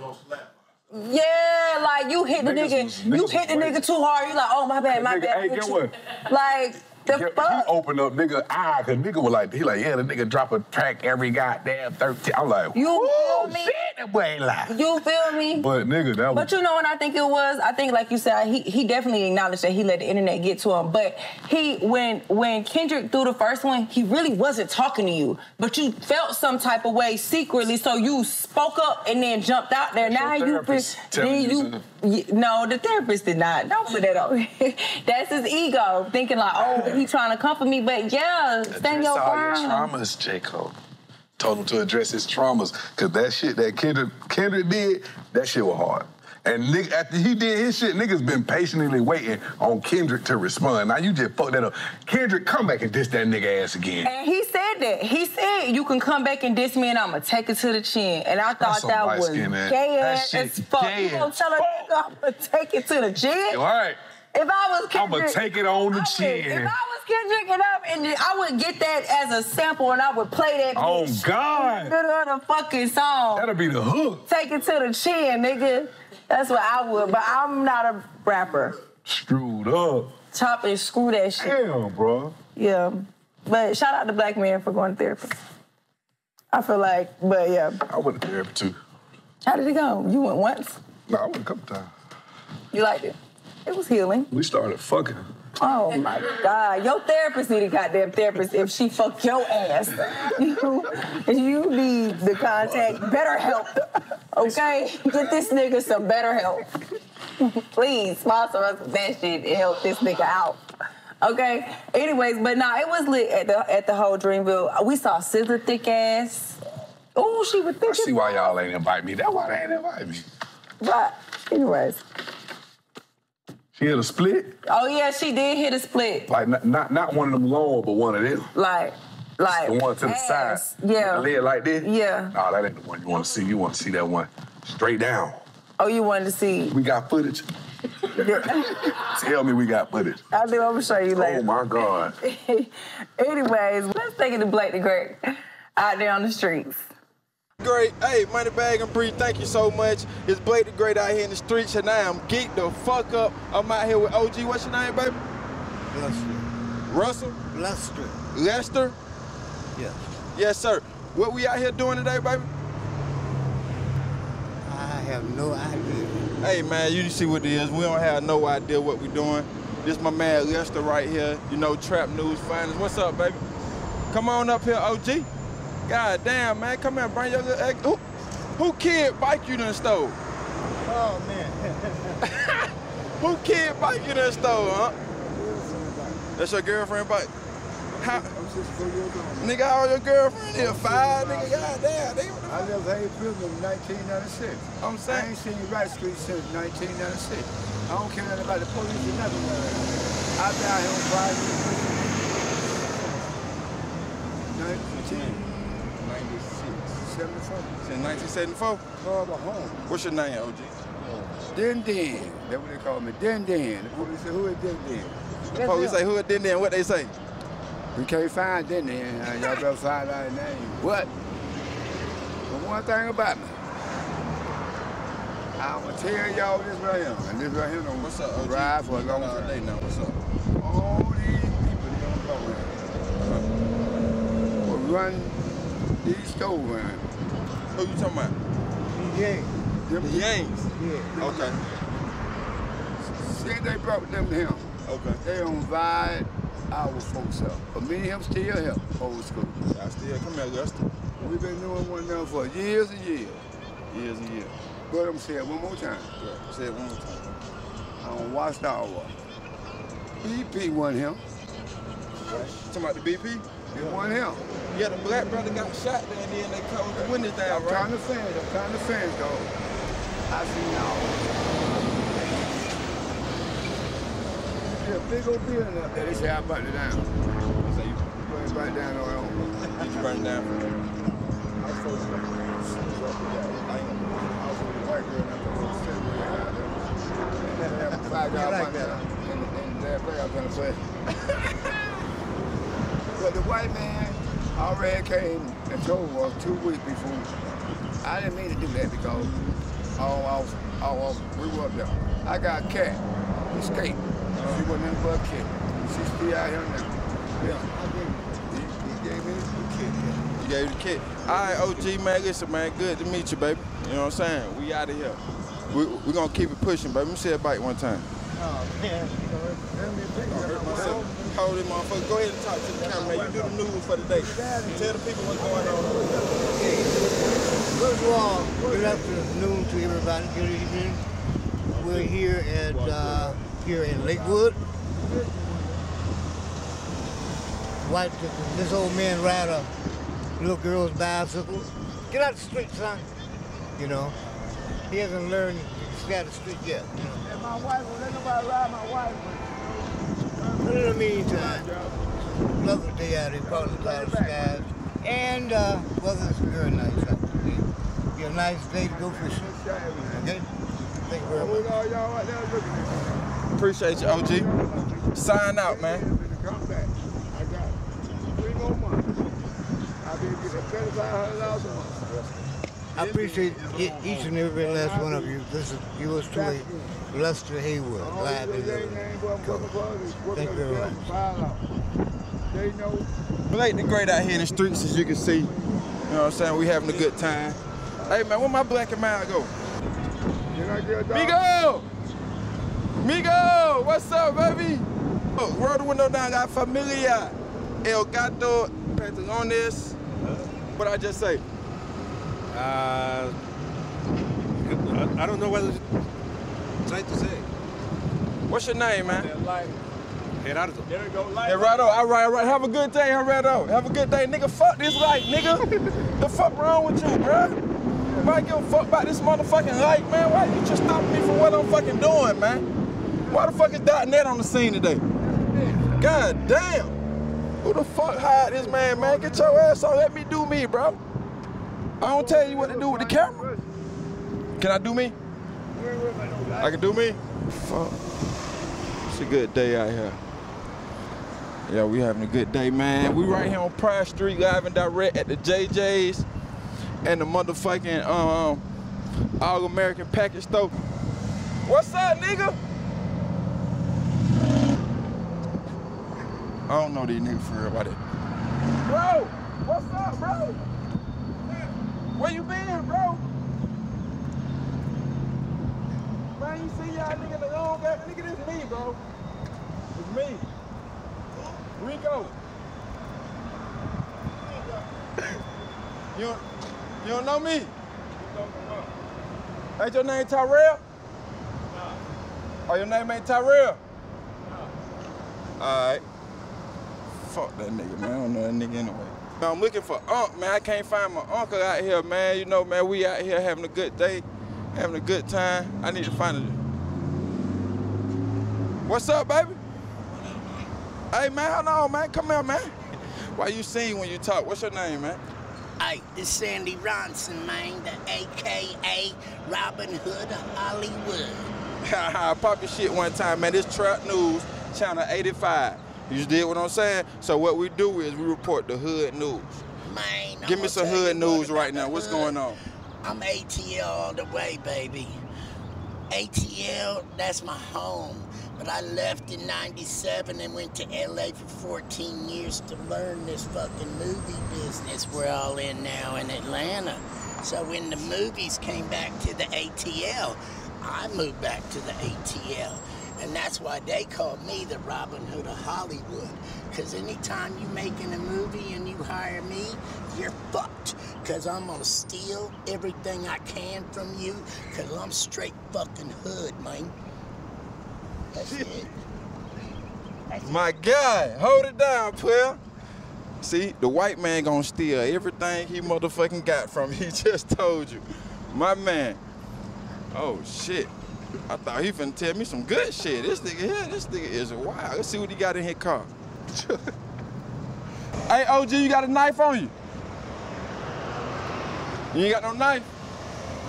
Yeah, like you hit the nigga, was- you hit the nigga too hard. You like, oh my bad, my Nigga, bad. hey, get what? Like the Yeah, fuck. He opened up nigga eye, cause nigga was like, he like, yeah, the nigga drop a track every goddamn 13. I'm like, You "Woo, feel me? shit, that boy ain't lie. You feel me? But nigga, that was But you know what I think it was? I think, like you said, he, he definitely acknowledged that he let the internet get to him. But he, when when Kendrick threw the first one, he really wasn't talking to you. But you felt some type of way secretly, so you spoke up and then jumped out there. Now you, therapist then you you, no, the therapist did not. Don't put that on. That's his ego thinking like, oh, he trying to comfort me. But yeah, stand your all your ground. traumas, J. Cole. Told him to address his traumas, cause that shit that Kendrick, Kendrick did, that shit was hard. And nigga, after he did his shit, niggas been patiently waiting on Kendrick to respond. Now you just fucked that up. Kendrick, come back and diss that nigga ass again. And he said that. He said you can come back and diss me and I'ma take it to the chin. And I thought that was light-skinned gay ass as fuck. gay You gonna tell a nigga I'ma take it to the chin? All right. If I was Kendrick, I'ma take it on the I would- chin. If I was Kendrick and up and I would get that as a sample and I would play that Oh, God. the the fucking song. That'll be the hook. Take it to the chin, nigga. That's what I would, but I'm not a rapper. Screwed up. Chop and screw that shit. Damn, bro. Yeah. But shout out to black Man for going to therapy. I feel like, but yeah. I went to therapy too. How did it go? You went once? No, I went a couple times. You liked it? It was healing. We started fucking. Oh my God. Your therapist need a goddamn therapist if she fuck your ass. You, you need the contact better help. Okay? Get this nigga some better help. Please sponsor us with that shit and help this nigga out. Okay? Anyways, but nah, it was lit at the at the whole Dreamville. We saw SZA thick ass. Oh, she was thick I see why y'all ain't invite me. That's why they ain't invite me. But anyways. She hit a split, Oh yeah, she did hit a split. like not not, not one of them long, but one of them. Like, like The one to the ass. side. Yeah. The lid like this? Yeah. Nah, that ain't the one you want to see. You want to see that one straight down. Oh, you wanted to see? We got footage. Tell me we got footage. I think I'm gonna show you later. Oh my God. Anyways, let's take it to Blake the Great out there on the streets. Great. Hey, money Moneybag and Bree, thank you so much. It's Blake the Great out here in the streets, and I am geeked the fuck up. I'm out here with OG. What's your name, baby? Lester. Russell. Lester. Lester? Yes. Yes, sir. What we out here doing today, baby? I have no idea. Hey, man, you see what it is. We don't have no idea what we're doing. This my man Lester right here. You know, Trap News Finest. What's up, baby? Come on up here, OG. God damn, man. Come here, bring your little ex. Who, who kid bike you done stole? Oh, man. Who kid bike you done stole, huh? That's your girlfriend bike? How, I'm 64 years old. nigga, how old your girlfriend is? Five, nigga, goddamn. They, I left Hayes Prison in 1996. I'm saying. I ain't seen you right street since 1996. I don't care nothing about the police or nothing. I've been out here on five years. 1974. Since 1974? Father home. What's your name, OG? Den Den. That's what they call me. Den Den. The police say, who is Den Den? The police say, who it then then? What they say? We can't find Den Den. Uh, Y'all better find out his name. But, but one thing about me, I'm gonna tell y'all this right here. And this right here don't What's up, OG? ride for a long all time. day now. What's up? All these people that don't will run these stores around. Who you talking about? Yeah. The Yangs? Yeah. Okay. Since they brought them here, Okay. they don't divide our folks up. But me of them still here, old school. I still come here, Augusta. We've been doing one now for years and years. Years and years. But I'm saying one more time. Yeah. Say it one more time. I don't watch the hour. BP won him. Talking about the BP? He won him. Yeah, the black brother got shot there and then they closed the windows down, I'm trying right? to fans. I'm trying to fans, though. I see now. Yeah, big old building up there. They say I burnt it down. So you, Burn it right down on own. did you burn it down? I was supposed to shoes up with. I ain't gonna- I was with a white girl and I was sitting way out there. And they have five guys like on that. And and that play I was gonna play. But the white man already came and told us two weeks before. I didn't mean to do that because all off, all off, we were up there. I got a cat, escaped. She wasn't nothing but a kid. She's still out here now. Yeah, I gave he, he gave me the kid. You gave the kid. All right, OG, man, listen, man, good to meet you, baby. You know what I'm saying? We out of here. We we gonna keep it pushing, baby. Let me say a bite one time. Oh, man. Hurt myself. Hold motherfucker. Go ahead and talk to the camera. You do the news for the day. Tell the people what's going on. First of all, good afternoon to everybody. Good evening. We're here at uh, here in Lakewood. White, this old man ride a little girl's bicycle. Get out the street, son. You know, he hasn't learned to get out the street yet. You know. And my wife, will let nobody ride my wife. In the meantime, lovely day out here, probably cloud skies, and uh, weather's very nice out. Be a nice day to go fishing. Okay? Thank you very much. Appreciate you, OG. Sign out, man. I got three more months. I'll be getting thirty-five hundred dollars a month. I appreciate each and every last one of you. This is yours truly, Lester Haywood, live and living. Thank you very much. They know. Blake the Great out here in the streets, as you can see. You know what I'm saying? We having a good time. Hey, man, where my black and mild go? Migo! Migo! What's up, baby? Oh, roll the window down, got familia. El gato pantalones. What I just say? Uh, I, I don't know whether it's to say. What's your name, man? Gerardo. There we go. Gerardo, all right, all right. Have a good day, Gerardo. Have a good day. Nigga, fuck this light, nigga. the fuck wrong with you, bruh? Why give a fuck about this motherfucking light, man? Why you just stopping me from what I'm fucking doing, man? Why the fuck is .net on the scene today? God damn. Who the fuck hired this man, man? Get your ass on. Let me do me, bro. I don't tell you what to do with the camera. Can I do me? I can do me? Fuck. It's a good day out here. Yeah, we having a good day, man. We right here on Pride Street, live and direct at the JJ's and the motherfucking um All American Package Store. What's up, nigga? I don't know these niggas for real about it. Bro, what's up, bro? Where you been, bro? Man, you see y'all nigga in the wrong back. Nigga, this me, bro. It's me. Rico. you, don't, you don't know me? Ain't your name Tyrell? Nah. Oh, your name ain't Tyrell? Nah. Alright. fuck that nigga, man. I don't know that nigga anyway. I'm looking for Unc, man. I can't find my uncle out here, man. You know, man, we out here having a good day, having a good time. I need to find it. What's up, baby? Hey, man, hold on, man. Come here, man. Why you sing when you talk? What's your name, man? Hey, this Sandy Ronson, man, the AKA Robin Hood of Hollywood. Pop your shit one time, man. This Trap News, Channel 85. You just did what I'm saying? So what we do is we report the hood news. Man, Give me some hood news right now. What's going on? I'm ATL all the way, baby. ATL, that's my home. But I left in 97 and went to LA for 14 years to learn this fucking movie business we're all in now in Atlanta. So when the movies came back to the ATL, I moved back to the ATL. And that's why they call me the Robin Hood of Hollywood. Because anytime you're making a movie and you hire me, you're fucked. Because I'm going to steal everything I can from you. Because I'm straight fucking hood, man. That's it. My God, hold it down, player. See, the white man gonna steal everything he motherfucking got from you. He just told you. My man. Oh shit. I thought he finna tell me some good shit. This nigga here, this nigga is wild. Let's see what he got in his car. hey, OG, you got a knife on you? You ain't got no knife?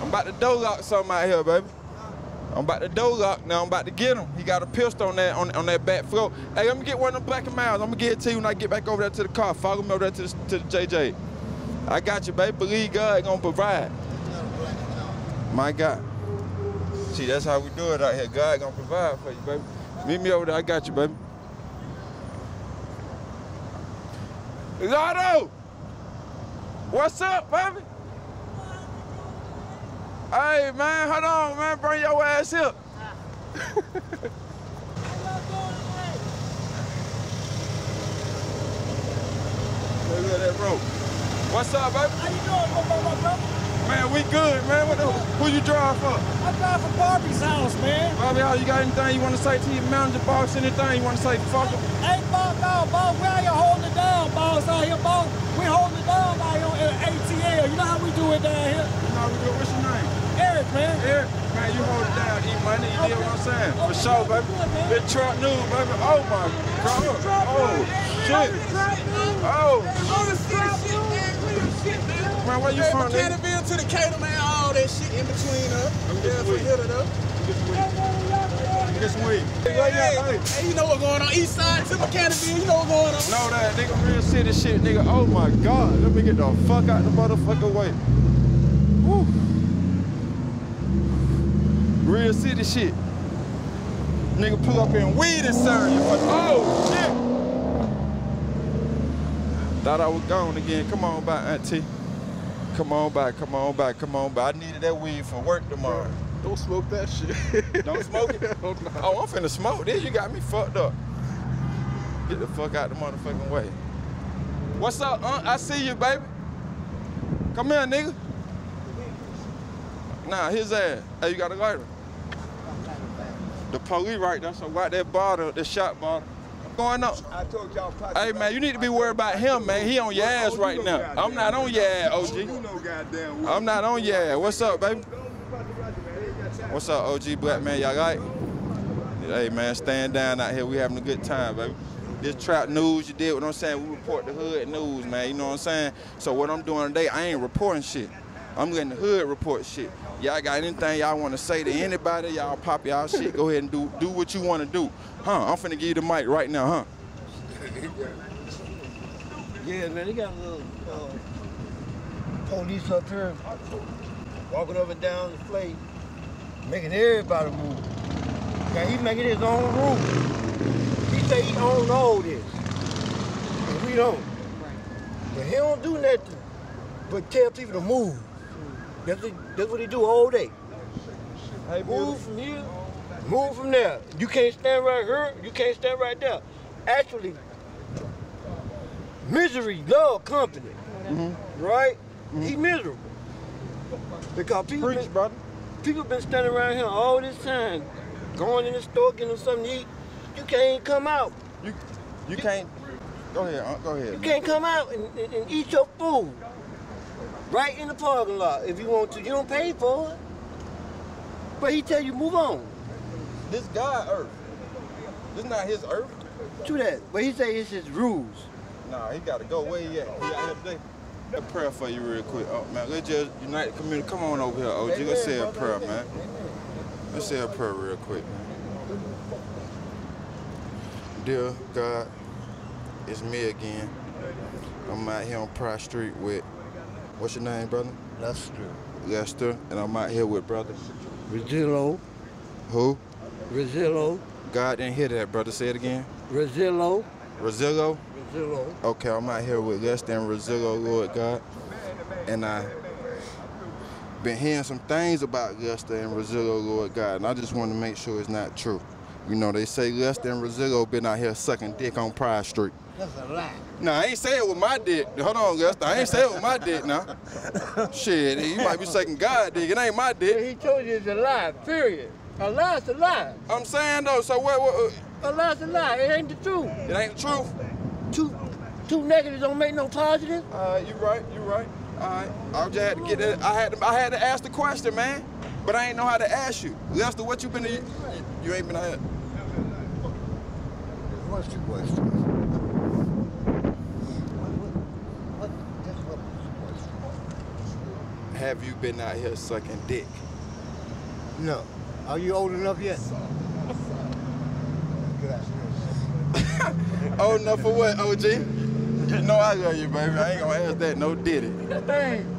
I'm about to door lock something out here, baby. I'm about to door lock now. I'm about to get him. He got a pistol on that on, on that back floor. Hey, let me get one of them black and miles. I'm gonna get it to you when I get back over there to the car. Follow me over there to the, to the JJ. I got you, baby. Believe God gonna provide. My God. See, that's how we do it out here. God gonna provide for you, baby. Meet me over there. I got you, baby. Lotto! What's up, baby? Hey, man, hold on, man. Bring your ass here. Look at that rope. What's up, baby? How you doing, my brother? Man, we good, man. What the, who you drive for? I drive for Barbie's house, man. Bobby, how you got anything you want to say to your manager, boss? Anything you want to say? Fuck him. Hey, boss, no, boss, we out here holding it down, boss, out here, boss. We holding it down out here on ATL. You know how we do it down here? You know how we do it? What's your name? Eric, man. Eric, man, you hold it down, eat money. You hear what I'm saying? For sure, baby. Big truck news, baby. Oh my God. Oh shit. Oh. Man, where you from, nigga? McKinneyville to Decatur, man, all that shit in between us. Yeah, forget it up. Get some weed. Hey, hey, you know what's going on? East side to McKinneyville, you know what's going on? Know that, nigga, real city shit, nigga. Oh my God. Let me get the fuck out the motherfucker way. Woo. Real city shit. Nigga pull up in weed and serve you. Oh, shit. Thought I was gone again. Come on by, auntie. Come on by, come on by, come on by. I needed that weed for work tomorrow. Don't smoke that shit. Don't smoke it? Oh, oh, I'm finna smoke this. You got me fucked up. Get the fuck out the motherfucking way. What's up, Aunt? I see you, baby. Come here, nigga. Nah, his ass. Hey, you got a lighter? The police right there, so wipe that bottle, the shot bottle. I'm going up. I told y'all. Hey, man, you need to be worried about him, man. He on your ass right now. I'm not on your ass, OG. Goddamn I'm not on your ass. What's up, baby? What's up, OG Black man? Y'all right? Hey, man, stand down out here. We having a good time, baby. This trap news, you did what I'm saying. We report the hood news, man. You know what I'm saying? So what I'm doing today, I ain't reporting shit. I'm letting the hood report shit. Y'all got anything y'all want to say to anybody? Y'all pop y'all shit. Go ahead and do do what you want to do. Huh? I'm finna give you the mic right now, huh? Yeah, man, they got a little uh, police up here walking up and down the plate, making everybody move. Now he making his own rules. He say he own all this, and we don't. But he don't do nothing but tell people to move. That's what, that's what he do all day. Hey, move from here, move from there. You can't stand right here, you can't stand right there. Actually, misery love company, mm-hmm. right? He mm-hmm. miserable because people been, brother. people been standing around here all this time, going in the store getting something to eat. You can't come out. You you can't Go ahead, uh, go ahead. You can't come out and, and, and eat your food right in the parking lot if you want to. You don't pay for it. But he tell you move on. This God earth. This not his earth. To that. But he say it's his rules. Nah, he gotta go. Where he at? He out here today? A prayer for you real quick. Oh man, let's just unite the community. Come on over here, OG. Let's say a prayer, man. Let's say a prayer real quick, man. Dear God, it's me again. I'm out here on Price Street with, what's your name, brother? Lester. Lester, and I'm out here with brother. Rizillo. Who? Rizillo. God didn't hear that, brother. Say it again. Rizillo. Rosillo? Rizillo. Okay, I'm out here with Lester and Rosillo, Lord God. And I been hearing some things about Lester and Rosillo, Lord God, and I just want to make sure it's not true. You know, they say Lester and Rosillo been out here sucking dick on Pride Street. That's a lie. No, I ain't say it with my dick. Hold on, Lester. I ain't say it with my dick now. Shit, you might be sucking God dick. It ain't my dick. He told you it's a lie, period. A lie's a lie. I'm saying though, so what? what a lie's a lie. It ain't the truth. It ain't the truth. Two, two negatives don't make no positive. Uh, you right. You right. All right. I just had to get that. I had to. I had to ask the question, man. But I ain't know how to ask you, Lester. What you been? You, you ain't been out here. What's the question? Have you been out here sucking dick? No. Are you old enough yet? old enough for what, OG? You know I love you, baby. I ain't gonna ask that. No did it.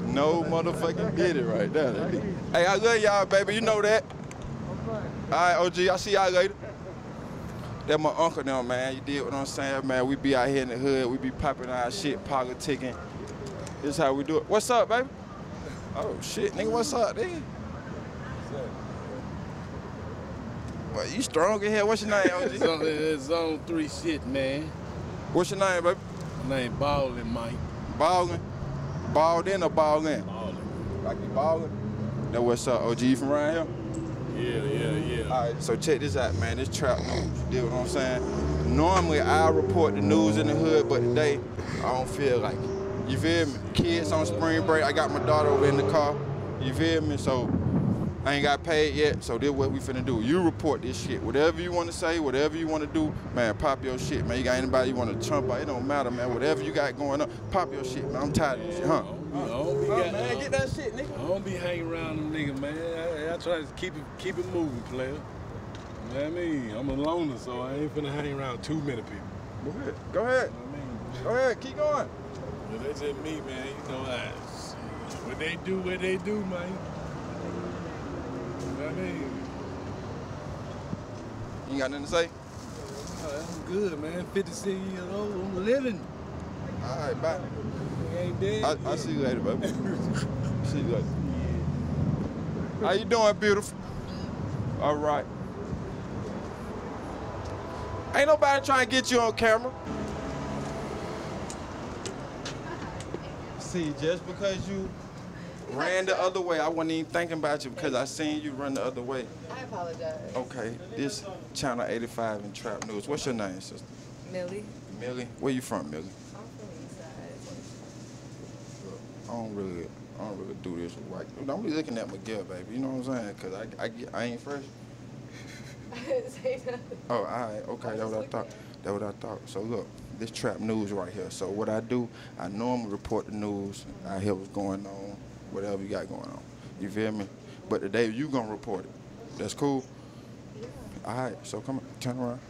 No motherfucking did it right there. Hey, I love y'all, baby. You know that. All right, OG. I'll see y'all later. That my uncle now, man. You did what I'm saying, man. We be out here in the hood. We be popping our shit, politicking. This is how we do it. What's up, baby? Oh shit, nigga. What's up, nigga? Well, you strong in here. What's your name, OG? Zone, uh, zone three shit, man. What's your name, baby? My name Ballin' Mike. Ballin'? Balled in or ballin'? Ballin'. Like you ballin'? That what's up, OG you from around here? Yeah, yeah, yeah. All right, so check this out, man. This trap news. You deal what I'm saying? Normally I report the news in the hood, but today I don't feel like it. You feel me? Kids on spring break. I got my daughter over in the car. You feel me? So I ain't got paid yet, so this what we finna do. You report this shit. Whatever you wanna say, whatever you wanna do, man, pop your shit, man. You got anybody you wanna trump out, it don't matter, man. Whatever you got going on, pop your shit, man. I'm tired of this shit, huh? Got- man, get that shit, nigga. I don't be hanging around them niggas, man. I, I try to keep it keep it moving, player. You know what I mean? I'm a loner, so I ain't finna hang around too many people. Go ahead. Go ahead. Go ahead. Keep going. But that's just me, man. You know, I, what they do, what they do, man. You know what I mean? You ain't got nothing to say? Oh, I'm good, man. 56 years old. I'm living. All right, bye. Ain't dead. I, I'll see you later, baby. see you later. How you doing, beautiful? All right. Ain't nobody trying to get you on camera. See, just because you ran the other way, I wasn't even thinking about you because I seen you run the other way. I apologize. Okay, this Channel 85 and Trap News. What's your name, sister? Millie. Millie? Where you from, Millie? I'm from Eastside. I don't really, I don't really do this white. Don't be looking at Miguel, baby. You know what I'm saying? Cause I, I, get, I ain't fresh. I didn't say nothing. Oh, all right, okay, that's what I thought. That's what I thought. So look, this trap news right here. So what I do, I normally report the news. I hear what's going on, whatever you got going on. You feel me? But today you gonna report it. That's cool. All right. So come on, turn around.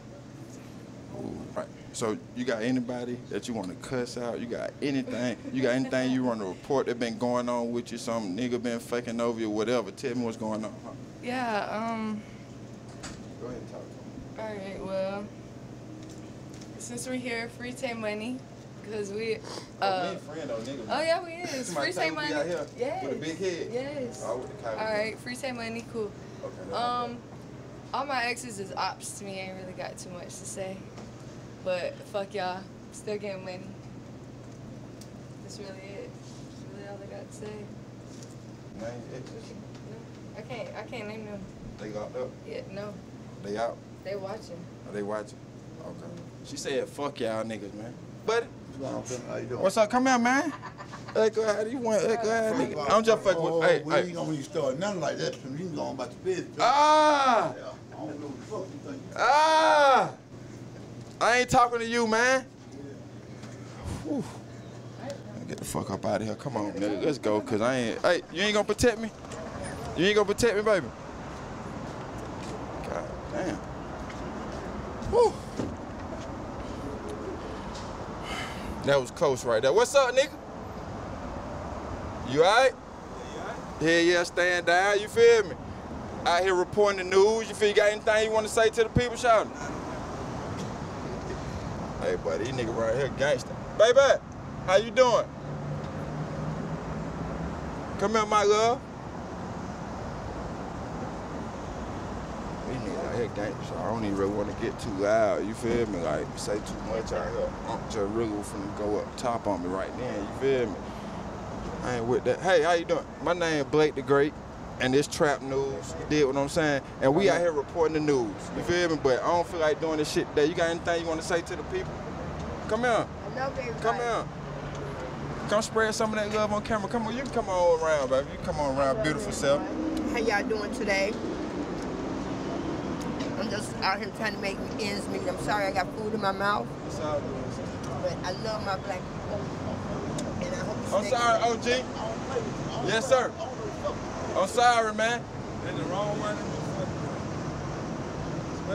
Ooh, right. So you got anybody that you want to cuss out? You got anything? You got anything you want to report that been going on with you? Some nigga been fucking over you, whatever. Tell me what's going on. Huh? Yeah, um, Go ahead and talk all right, well, since we're here, free take money, because we, Oh, uh, ain't friend though, nigga. oh yeah, we is. Free take money. Yes. with a big head? Yes. Oh, All right, free take money, cool. Okay. Um, all my exes is ops to me. I ain't really got too much to say, but fuck y'all, still getting money. That's really it. That's really all I got to say. Name exes. I can't. I can't name them. They locked up. Yeah, no. They out. They watching. Are they watching? Okay. She said, "Fuck y'all niggas, man." buddy? What's up? Come here, man. Hey, go ahead. You want? Hey, go ahead, nigga. I'm just fucking with. Hey, we hey. ain't gonna start nothing like that. You can go on about the business. Ah! I don't know what the fuck you think. Ah! I ain't talking to you, man. Whew. Get the fuck up out of here. Come on, nigga. Let's go, cause I ain't. Hey, you ain't gonna protect me? You ain't gonna protect me, baby? God damn. Whew. That was close right there. What's up, nigga? You alright? Yeah, yeah, stand down. You feel me? Out here reporting the news. You feel you got anything you want to say to the people, shouting? Hey, buddy, these nigga right here gangster. Baby, how you doing? Come here, my love. These niggas out here gangster, so I don't even really want to get too loud. You feel me? Like, say too much out here. I'm just really finna go up top on me right now. You feel me? I ain't with that. Hey, how you doing? My name Blake the Great, and this Trap News. You did what I'm saying? And we out here reporting the news. You feel me? But I don't feel like doing this shit today. You got anything you want to say to the people? Come here. Come here. Come spread some of that love on camera. Come on, you can come on around, baby. You come on around, beautiful self. How y'all doing today? I'm just out here trying to make ends meet. I'm sorry I got food in my mouth. But I love my black people. And I hope you I'm sorry, OG. Yes, sir. I'm sorry, man. And the wrong one,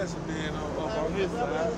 especially being on, up on his side.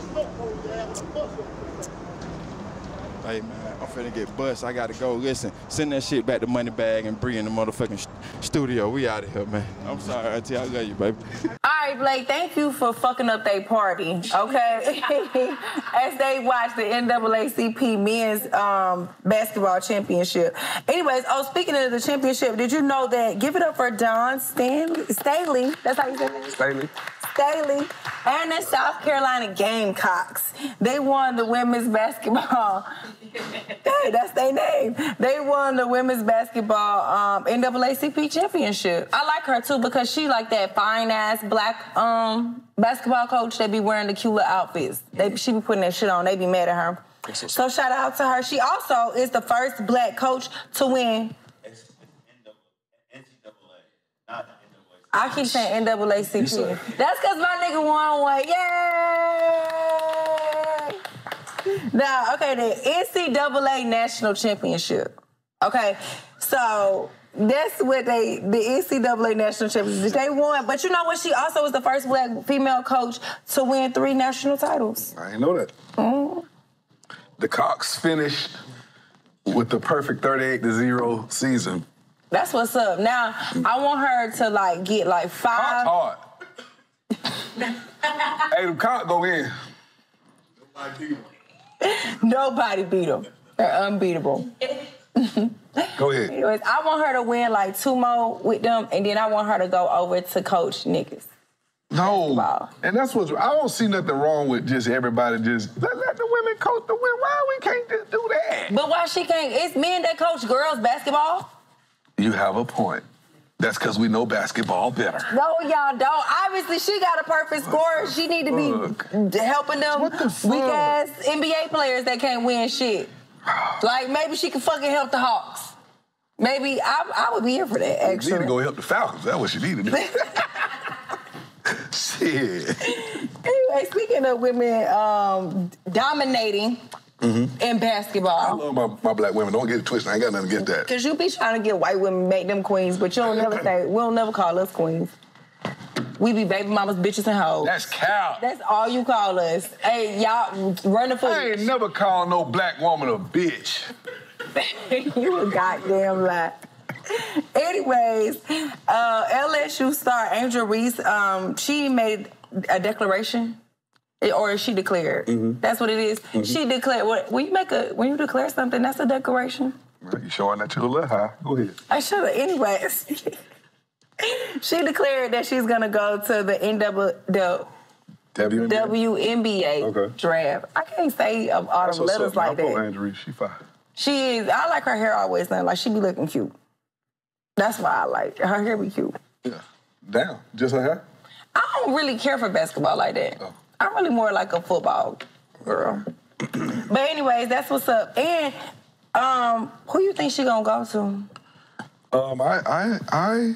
Hey, man, I'm finna get bust. I gotta go. Listen, send that shit back to Moneybag and Bree in the motherfucking studio. We out of here, man. I'm sorry, Auntie. I love you, baby. Right, Blake, thank you for fucking up their party, okay? As they watch the NAACP men's um, basketball championship. Anyways, oh, speaking of the championship, did you know that give it up for Dawn Stanley, Staley, that's how you say it? Staley. Staley and the South Carolina Gamecocks. They won the women's basketball. hey, that's their name. They won the women's basketball um, NAACP championship. I like her too because she like that fine ass black um, basketball coach that be wearing the cute little outfits. They she be putting that shit on. They be mad at her. So shout out to her. She also is the first black coach to win. I keep saying NAACP. That's because my nigga won one. Yay! Now, okay, the NCAA National Championship. Okay, so that's what they, the NCAA National Championship, they won. But you know what? She also was the first black female coach to win three national titles. I didn't know that. Mhm. The Cocks finished with the perfect 38 to 0 season. That's what's up. Now, I want her to like get like five. Hard. hey, the Cocks go in. Nobody beat them. They're unbeatable. Go ahead. Anyways, I want her to win like two more with them, and then I want her to go over to coach niggas. No, and that's what's. I don't see nothing wrong with just everybody just let, let the women coach the women. Why we can't just do that? But why she can't? It's men that coach girls basketball. You have a point. That's because we know basketball better. No, y'all don't. Obviously, she got a perfect score. She need to be helping them weak ass NBA players that can't win shit. Like maybe she can fucking help the Hawks. Maybe I, I would be here for that. You need Actually, to go help the Falcons. That's what you need to do. Shit. anyway, speaking of women um, dominating Mm-hmm. in I love my, my black women. Don't get it twisted. I ain't got nothing against that. Cause you be trying to get white women make them queens, but you don't never say we'll never call us queens. We be baby mamas, bitches, and hoes. That's cow. That's all you call us. Hey, y'all run the foot. I ain't never called no black woman a bitch. you a goddamn lie. Anyways, uh, LSU star Angel Reese, um, she made a declaration, or she declared. Mm-hmm. That's what it is. Mm-hmm. She declared. What when you make a when you declare something, that's a declaration. You showing that you a little high. Go ahead. I should have. Anyways, she declared that she's gonna go to the NW the WNBA. WNBA Okay. draft. I can't say of all That's the letters like man. I that. Angel Reese. She fine. She is. I like her hair always done. Like she be looking cute. That's why I like her hair. Be cute. Yeah. Damn. Just her hair? I don't really care for basketball like that. Oh. I'm really more like a football girl. but anyways, that's what's up. And um, who you think she gonna go to? Um, I, I, I.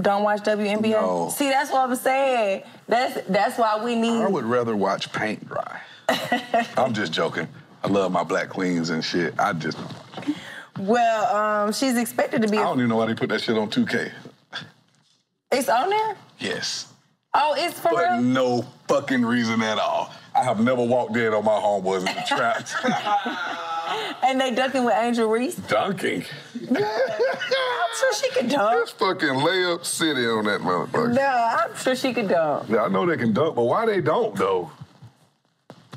Don't watch WNBA. No. See, that's what I'm saying. That's that's why we need. I would rather watch paint dry. I'm just joking. I love my black queens and shit. I just, don't watch. Well, um, she's expected to be. I don't even know why they put that shit on 2K. It's on there. Yes. Oh, it's for But real. no fucking reason at all. I have never walked in on my homeboys in the trap. And they dunking with Angel Reese. Dunking. I'm sure she could dunk. It's fucking layup city on that motherfucker. No, I'm sure she could dunk. Yeah, I know they can dunk, but why they don't though?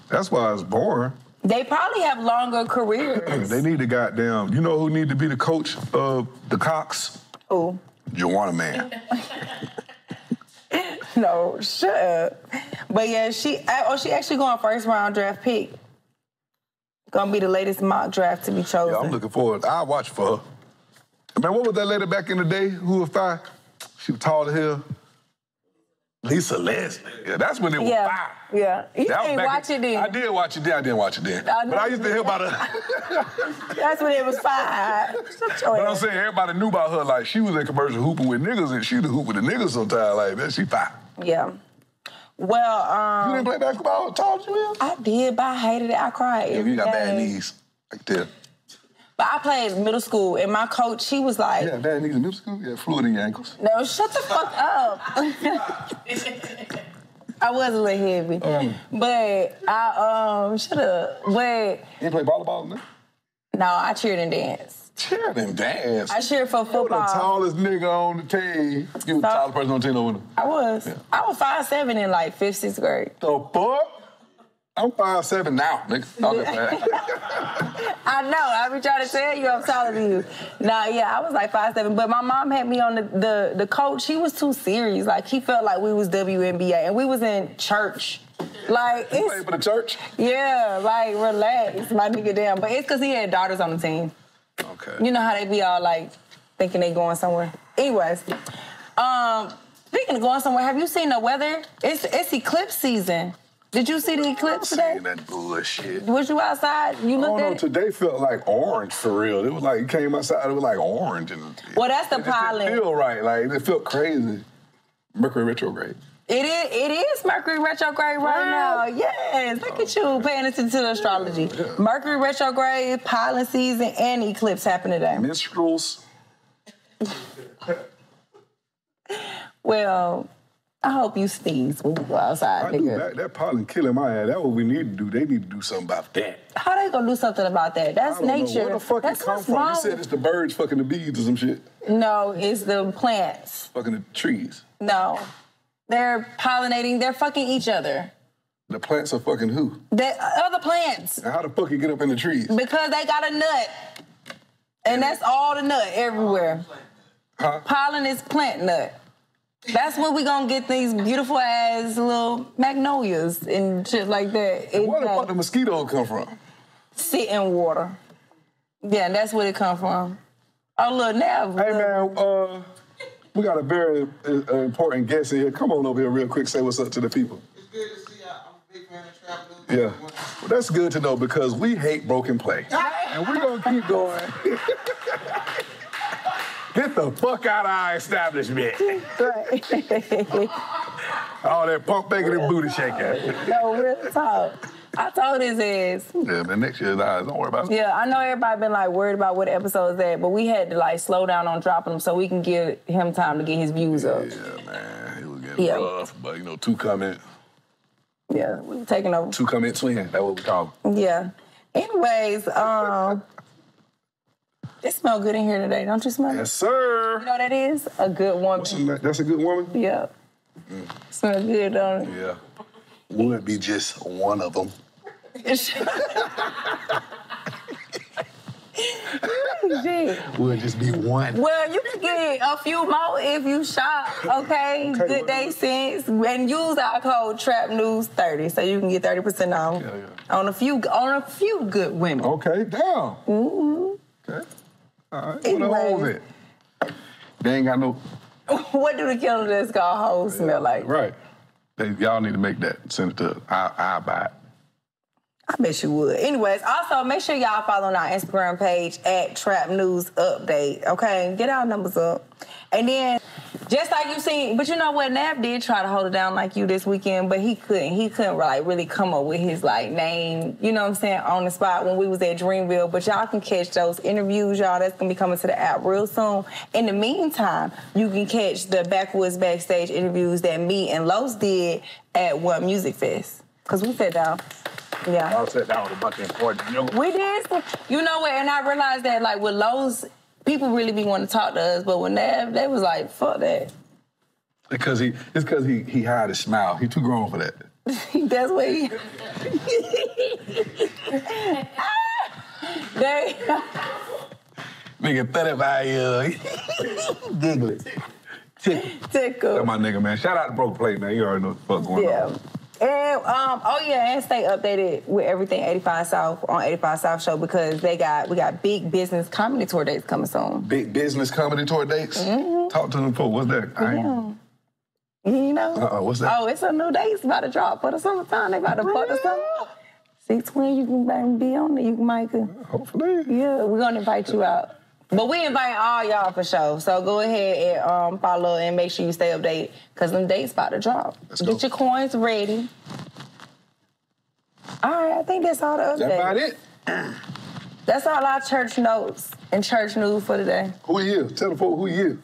That's why it's boring. They probably have longer careers. they need to goddamn. You know who need to be the coach of the Cocks? Who? Joanna Man. no, shut up. But yeah, she oh she actually going first round draft pick. Gonna be the latest mock draft to be chosen. Yeah, I'm looking forward. I watch for her. Man, what was that lady back in the day who was fire? She was tall as hell. Lisa Leslie. Yeah, that's when it was yeah, fire. yeah. You That back watch in- it then. I did watch it then. I didn't watch it then. I But I used to hear about her. That's when it was fire. But I'm saying everybody knew about her. Like she was in commercial hooping with niggas, and she'd hoop with the niggas sometimes. Like that, she fire. Yeah. Well, um. You didn't play basketball? Tall as you is? I did, but I hated it. I cried. Yeah, you got bad day. knees. Like that. But I played middle school, and my coach, he was like, Yeah, bad knees in middle school. Yeah, fluid in your ankles. "No, shut the fuck up." I was a little heavy, Um, but I um shut up. But you play volleyball now? no, I cheered and danced. Cheered and danced. I cheered for football. You were the tallest nigga on the team. You the tallest person on the team over I was. I was five seven in like fifth, sixth grade. The fuck? I'm five seven now, nigga. I know. I be trying to tell you I'm taller than you. Nah, yeah, I was like five seven, but my mom had me on the the, the coach. He was too serious. Like he felt like we was WNBA, and we was in church. Like You it's played for the church? yeah, like relax, my nigga Damn, But it's because he had daughters on the team. Okay. You know how they be all like thinking they going somewhere. Anyways, um, speaking of going somewhere, have you seen the weather? It's it's eclipse season. Did you see the eclipse today? Saying that bullshit. Was you outside? You I looked don't know. at it. Today felt like orange for real. It was like you came outside. It was like orange and Well, that's the it just didn't pollen. feel right. Like it felt crazy. Mercury retrograde. It is. It is Mercury retrograde right now. Yes, look at you paying attention to the astrology. Oh, Mercury retrograde, pollen season, and eclipse happen today. Minstrels. Well, I hope you sneeze when you go outside, I nigga. that, that pollen killing my ass. That's what we need to do. They need to do something about that. How they gonna do something about that? That's nature. Know. Where the fuck That's it come from? wrong. You said it's the birds fucking the bees or some shit. No, it's the plants. Fucking the trees. No, they're pollinating. They're fucking each other. The plants are fucking who? The other plants how the fuck you get up in the trees? because they got a nut, and that's all the nut everywhere. Huh? Pollen is plant nut. That's where we gonna get these beautiful ass little magnolias and shit like that. And where the fuck the mosquitoes come from? Sit in water. Yeah, and that's where it come from. Oh, look now. Hey man, uh, we got a very uh, important guest in here. Come on over here real quick. Say what's up to the people. It's good to see you. I'm a big fan of Trap Yeah, well, that's good to know because we hate broken play, and we're gonna keep going. Get the fuck out of our establishment. All that pump faking and booty shaking. no, real talk. I told his ass. Yeah, man, next year's ours. Don't worry about it. Yeah, I know everybody been like worried about what episode's at, but we had to like slow down on dropping them so we can give him time to get his views up. Yeah, man, it was getting Yeah. rough, but you know, two comment, Yeah, we were taking over. two comment twin. That's what we call. 'em. Yeah. Anyways, um, it smell good in here today, don't you smell it? Yes, sir. You know what that is? A good woman. That's a good woman. Yeah. Smell good, don't it? Yeah, would be just one of them. Would just be one. Well, you can get a few more if you shop, okay? Good day cents. And use our code TRAP News 30 so you can get 30% off on a few on a few good women. Okay, down. Mm-hmm. Okay. All right. What the hole is it? They ain't got no. what do the killer that's called hoes smell like? Right. They, y'all need to make that. Send it to. I I buy it. I bet you would. Anyways, also make sure y'all follow on our Instagram page at Trap News Update. Okay, get our numbers up. And then, just like you seen, but you know what? Nav did try to hold it down like you this weekend, but he couldn't. He couldn't like really come up with his like name. You know what I'm saying on the spot when we was at Dreamville. But y'all can catch those interviews, y'all. That's gonna be coming to the app real soon. In the meantime, you can catch the Backwoods backstage interviews that me and Los did at What Music Fest. Cause we sat down. Yeah. I sat down with a bunch of important young We did. You know what? And I realized that like with Los, people really be wanting to talk to us, but when Nav, they was like, fuck that. because he it's because he he hide his smile. He too grown for that. That's what he. they. Nigga 35 years. Giggling. Tickle. Tickle. That's my nigga, man. Shout out to Broke Plate, man. You already know what the fuck going Yeah. on. And um, oh yeah, and stay updated with everything 85 South on 85 South Show because they got we got big business comedy tour dates coming soon. Big business comedy tour dates. Talk to them folks. What's that? I Yeah. You know? Uh-uh, what's that? Oh, it's a new dates about to drop for the summertime. They about to put the summer. Six twin, you can be on there. You can make it. Hopefully. Yeah, we're gonna invite you out. But we invite all y'all for sure. So go ahead and um, follow and make sure you stay updated because them dates about to drop. Get your coins ready. All right, I think that's all the updates. That about it. That's all our church notes and church news for today. Who you? Tell the folk who you.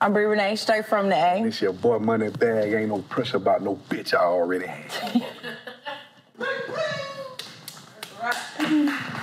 I'm Bree Renee, straight from the A. It's your boy Money Bag. Ain't no pressure about no bitch I already had.